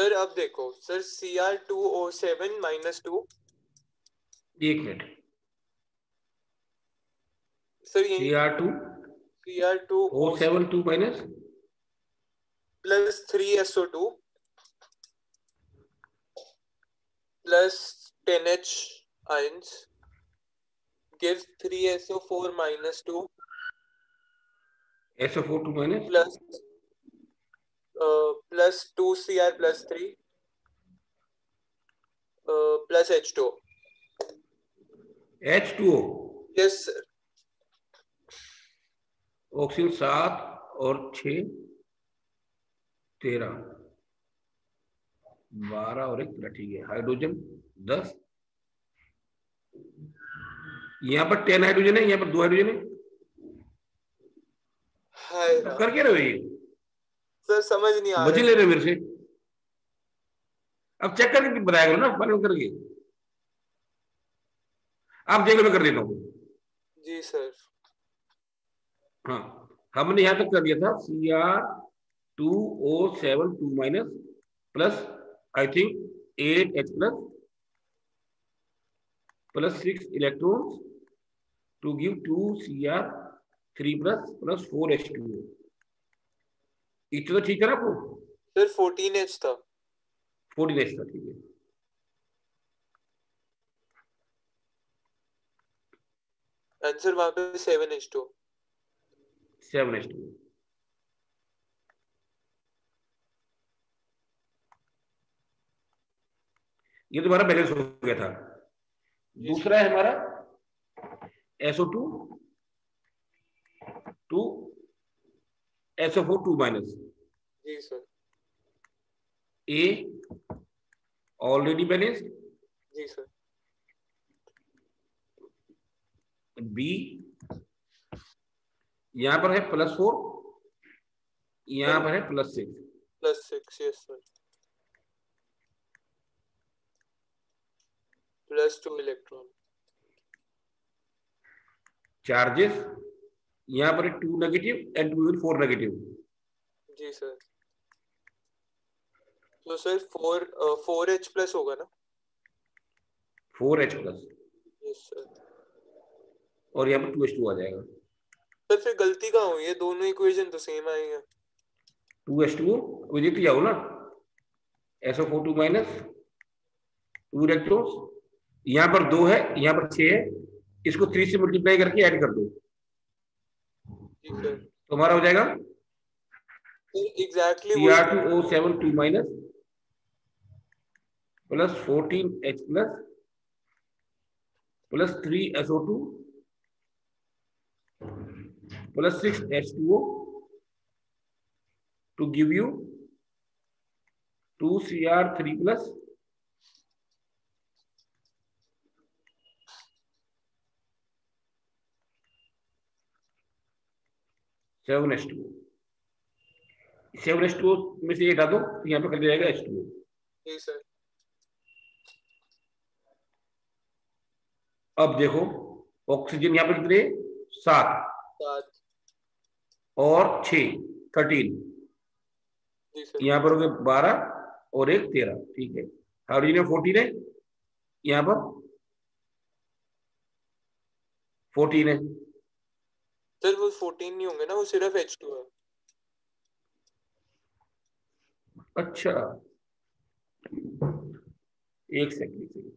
sir अब देखो sir C R two O seven minus two एक minute. Sir C R two C R two O seven two minus plus three S O two plus ten H ions gives 3SO4 minus 2 S O four two minus two C 2Cr plus 3 plus H two H two yes oxygen सात और छ तेरह। बारह और एक तेरह ठीक है। हाइड्रोजन दस। यहाँ पर टेन हाइड्रोजन है यहाँ पर दो हाइड्रोजन है। हाय कर क्या रहे हो ये। सर समझ नहीं आ रहा ले रहे मेरे से। अब चेक करके बताया करो ना फाइनल करके। आप देख लो मैं कर देता हूँ। जी सर। हाँ हमने यहाँ तक कर दिया था C R two O seven two minus plus I think eight H plus plus six electrons to give two C R three plus plus four H two इतना तो ठीक है ना आपको सर फोर्टीन एच था। फोर्टीन एच था ठीक है। आंसर वहाँ पे seven H two seven H two ये तुम्हारा बैलेंस हो गया था। दूसरा है हमारा S O two two S O four two minus. Ji sir. A already balanced जी सर। बी यहाँ पर है प्लस फोर यहाँ पर है plus six plus six yes sir plus two electron charges यहाँ पर two negative and two four negative ji sir. तो sir four four H plus होगा ना? Four H plus yes sir और यहाँ पर टू एच टू आ जाएगा। सर फिर गलती कहाँ हुई? है दोनों इक्वेशन तो सेम आई हैं। टू एच टू कोई देखते जाओ ना? S O four two minus two electrons यहाँ पर दो है यहाँ पर छह है। इसको थ्री से मल्टीप्लाई करके ऐड कर दो। तो हमारा हो जाएगा? Exactly C R two O seven two minus plus fourteen H plus plus three S O two plus six H two O to give you 2Cr3 plus seven H two seven H two में से ये हटा दो तो यहाँ पे कर दिया जाएगा एच टू अब देखो ऑक्सीजन यहाँ पे कितने सात। सात। और छ थर्टीन यहाँ पर हो गए बारह और एक तेरह ठीक है। हाइड्रोजन फोर्टीन है यहाँ पर फोर्टीन है। सर वो फोर्टीन नहीं होंगे ना वो सिर्फ़ एच टू है। अच्छा। एक सेकंड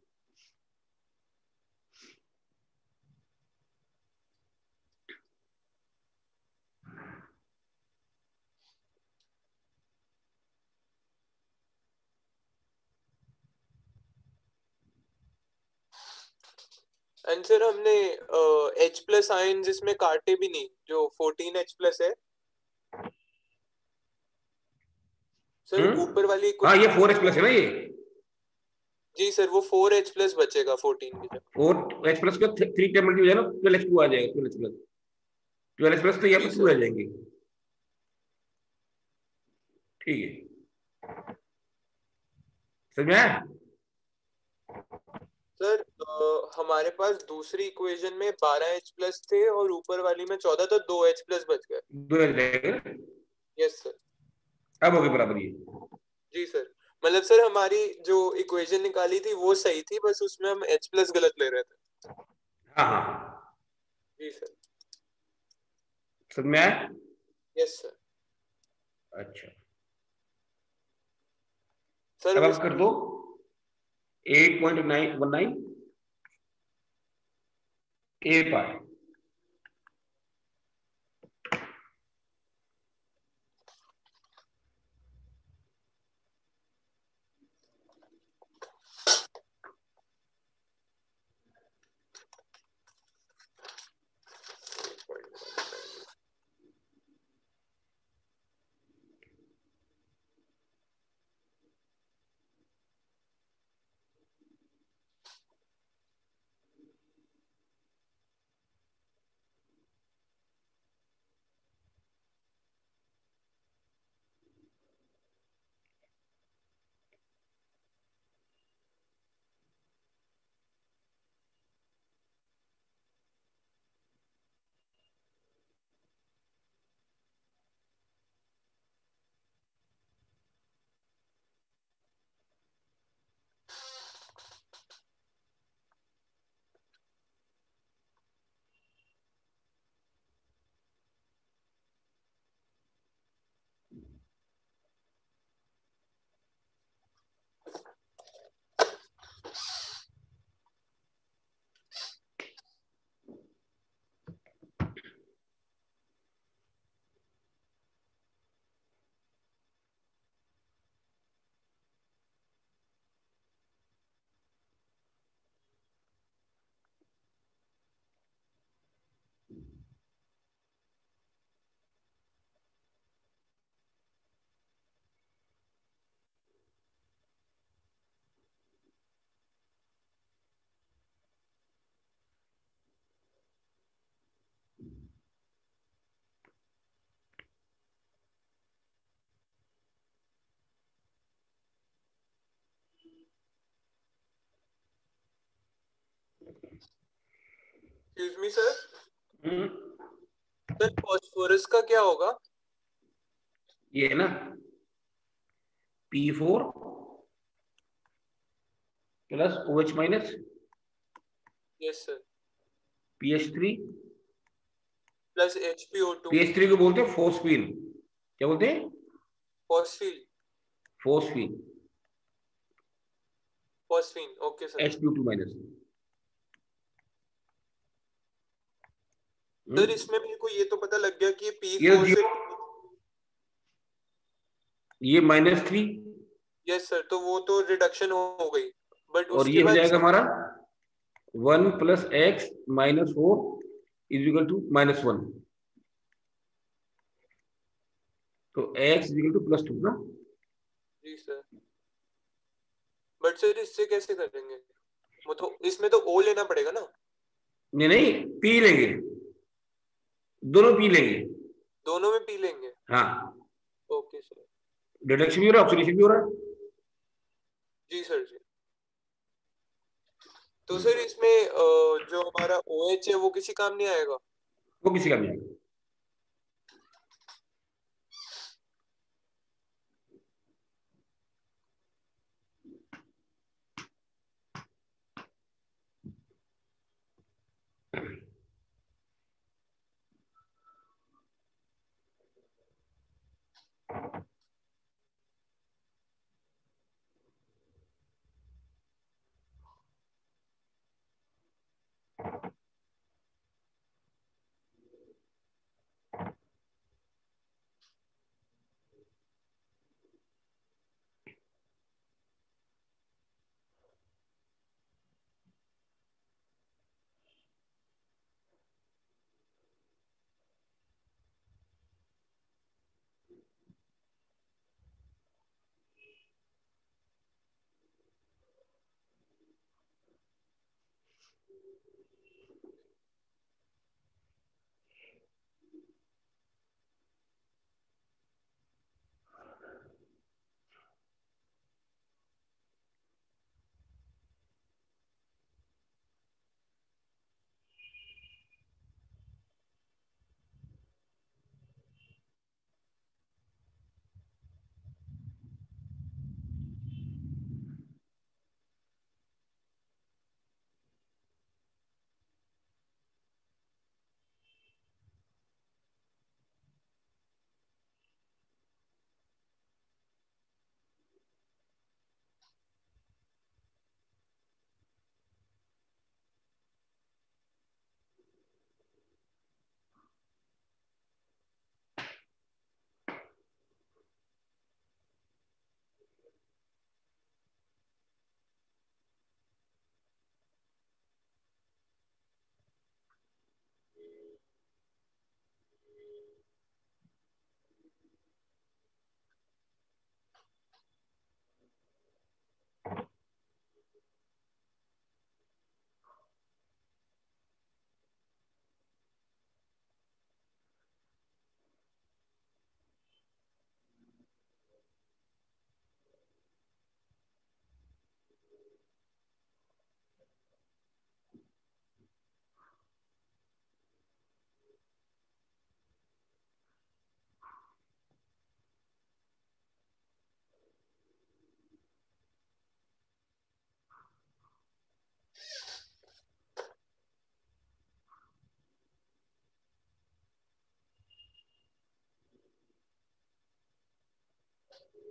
एंड सर हमने एच प्लस आयन जिसमें काटे भी नहीं जो फोर्टीन एच प्लस है। सर हम्म? ऊपर वाली हाँ ये फोर एच प्लस है ना ये? जी सर वो फोर एच प्लस बचेगा फोर्टीन की फोर एच प्लस का थ्री टेन मल्टी हो ना ट्वेल्व एच टू आ जाएगा twelve H plus twelve H plus तो यहाँ पर टू आ जाएँगे। ठीक है। समझ? में सर हमारे पास दूसरी इक्वेशन में बारह एच प्लस थे और ऊपर वाली में चौदह तो दो एच प्लस बच गए। दो जाएगा यस सर अब हो बराबर ये। जी सर मतलब सर हमारी जो इक्वेशन निकाली थी वो सही थी बस उसमें हम एच प्लस गलत ले रहे थे। हाँ हाँ। जी सर समझ में आया? यस सर अच्छा। सर अब कर दो। Eight point nine one nine ए पाए excuse me sir sir phosphorus का क्या होगा? ये है ना? P four plus O H minus yes sir P H three plus H P O two P H three को बोलते हैं फोस्फीन क्या बोलते हैं? Phosphine phosphine phosphine okay sir H P two minus sir इसमें मेरे को ये तो पता लग गया कि पी ये ये माइनस थ्री यस सर तो वो तो रिडक्शन हो गई। बट और ये हो जाएगा हमारा one plus x minus four is equal to minus one तो x is equal to plus two ना? जी सर बट सर इससे कैसे करेंगे? वो तो इसमें तो ओ लेना पड़ेगा ना? नहीं नहीं पी लेंगे। दोनों पी लेंगे। दोनों में पी लेंगे? हाँ। Okay sir. डिडक्शन भी हो रहा है? ऑक्सीडेशन भी हो रहा है? जी सर जी। तो सर इसमें जो हमारा ओ एच है वो किसी काम नहीं आएगा? वो किसी काम नहीं आएगा।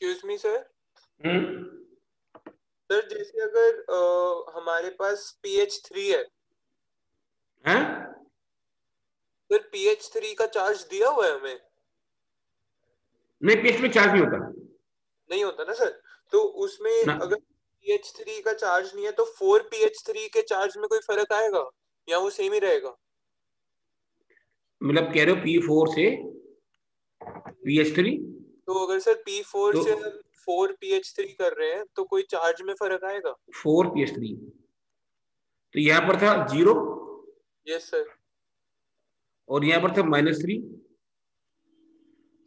एक्सक्यूज मी सर सर जैसे अगर अ, हमारे पास पीएच थ्री है। हैं? सर पीएच थ्री का चार्ज दिया हुआ है हमें? नहीं पेस्ट में चार्ज नहीं होता। नहीं होता ना सर तो उसमें ना। अगर पीएच थ्री का चार्ज नहीं है तो फोर पीएच थ्री के चार्ज में कोई फ़र्क आएगा? या वो सेम ही रहेगा? मतलब कह रहे हो पी फोर से पी एच थ्री तो अगर सर पी फोर तो- से फोर पीएच थ्री कर रहे हैं तो कोई चार्ज में फ़र्क आएगा? फोर पी एच थ्री तो यहाँ पर था ज़ीरो यस सर और यहाँ पर था माइनस थ्री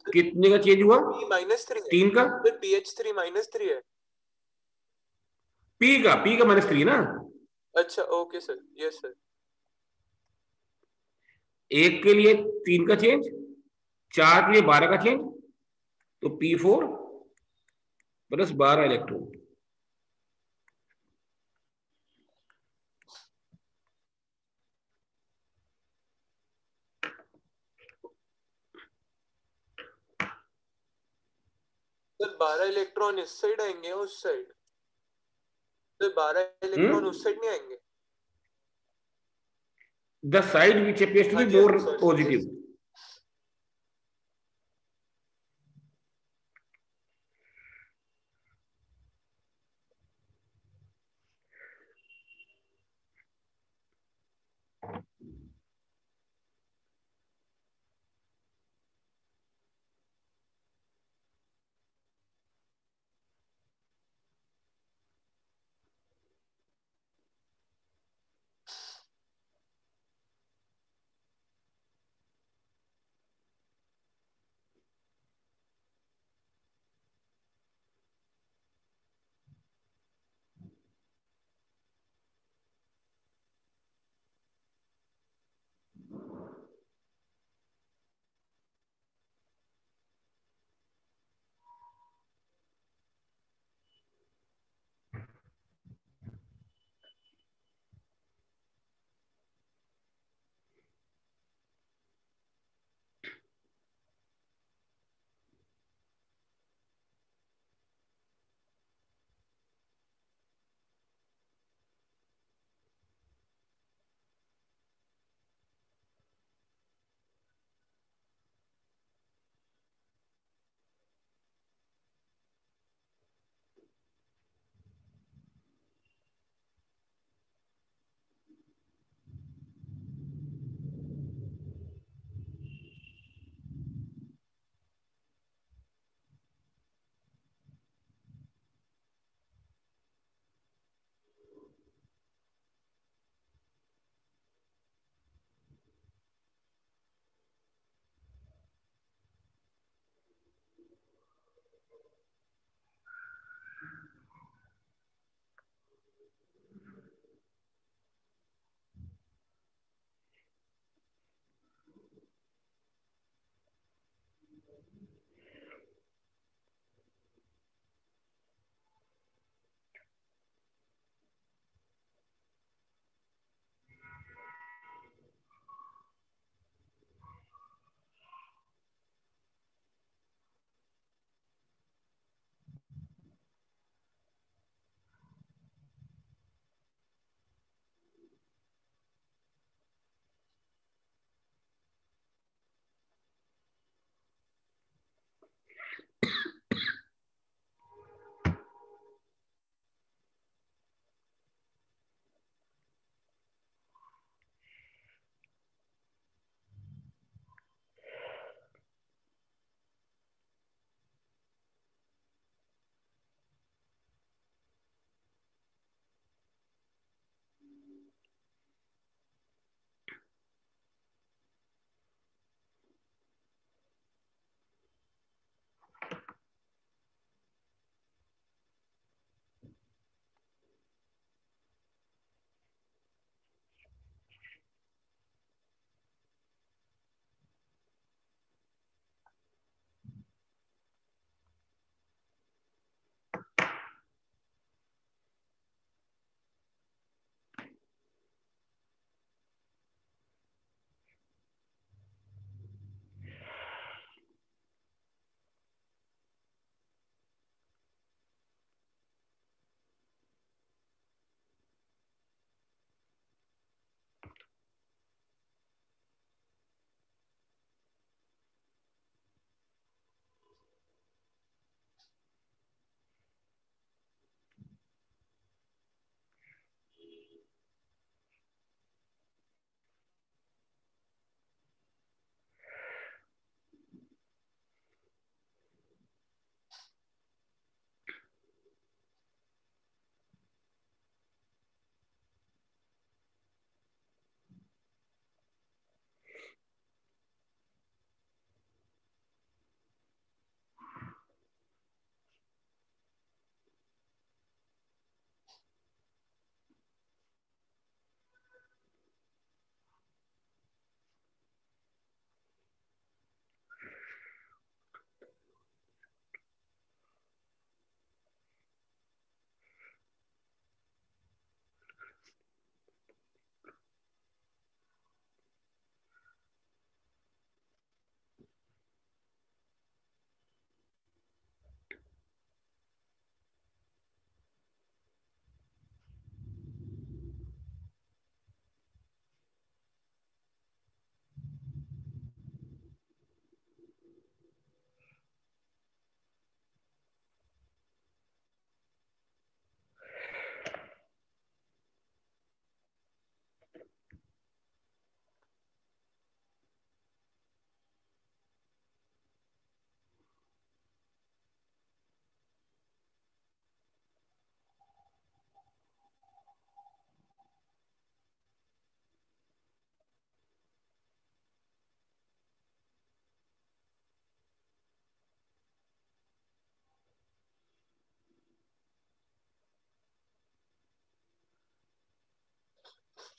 कितने का चेंज हुआ? माइनस थ्री तीन का? फिर P H three minus three है। पी का पी का माइनस थ्री ना? अच्छा ओके सर यस सर एक के लिए तीन का चेंज चार के लिए बारह का चेंज तो पी फोर प्लस बारह इलेक्ट्रॉन बारह इलेक्ट्रॉन इस साइड आएँगे उस साइड सर बारह इलेक्ट्रॉन उस साइड नहीं आएँगे? The side which appears to हाँ be जी,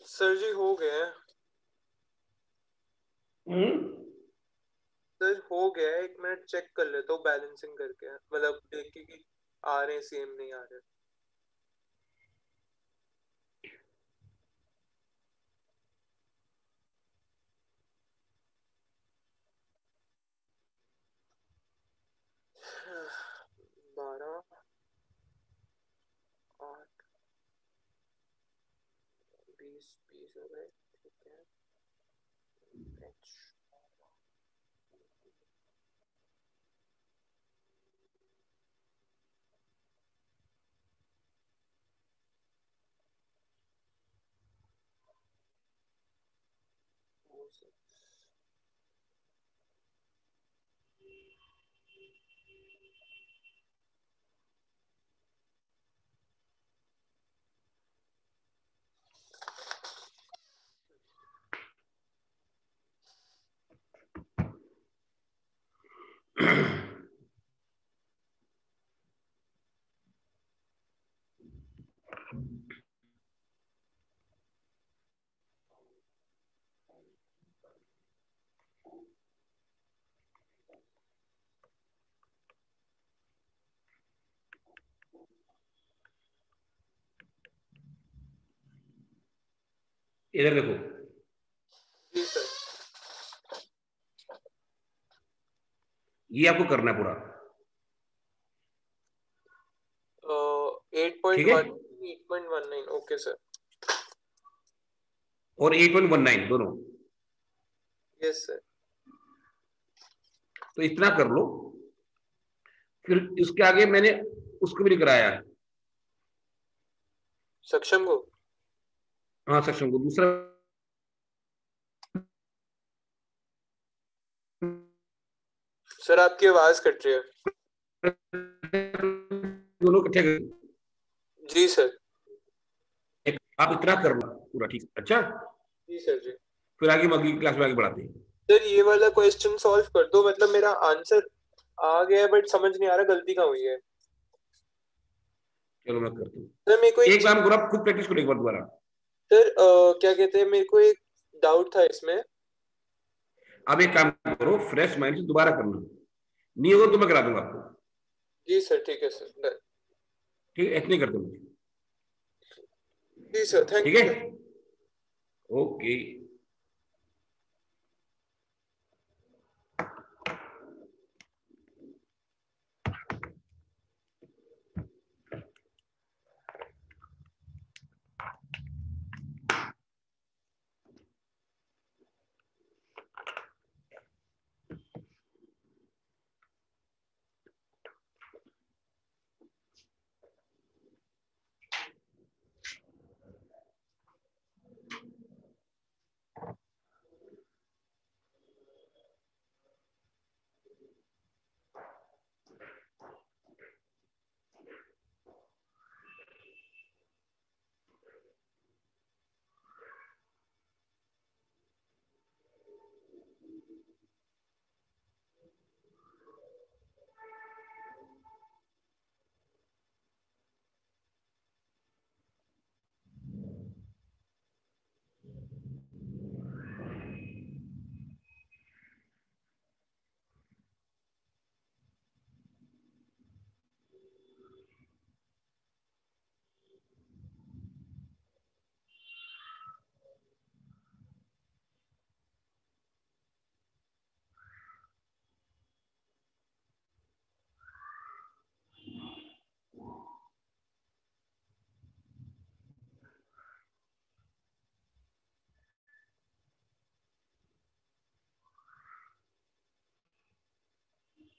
सर जी हो गया। है हम्म? सर हो गया है एक मिनट चेक कर लेता हूँ बैलेंसिंग करके। मतलब देख के कि आ रहे हैं सेम नहीं आ रहे। बारह आठ बीस इधर देखो। ये आपको करना है पूरा। एट पॉइंट ठीक है? One eight point one nine okay sir और 8.19 दोनों यस सर तो इतना कर लो फिर इसके आगे मैंने उसको भी कराया है सक्षम को हाँ सक्षम को दूसरा सर आपकी आवाज़ कट रही है दोनों इकट्ठे जी सर आप इतना कर लो पूरा ठीक अच्छा? जी सर जी। फिर आगे अगली क्लास में आगे बढ़ाते हैं। सर ये वाला क्वेश्चन सॉल्व कर दो मतलब मेरा आंसर आ गया बट समझ नहीं आ रहा गलती कहाँ हुई है। चलो मैं करता हूँ। सर मेरे को एक एक काम करो आप खुद प्रैक्टिस करो एक बार दोबारा। सर क्या कहते हैं मेरे को एक डाउट था इसमें। अब एक काम करो फ्रेश माइंड से दोबारा करना। नहीं होगा तो मैं करा दूँगा आपको। जी सर ठीक है सर ठीक है इतने करते हैं जी सर थैंक ठीक यू है? ओके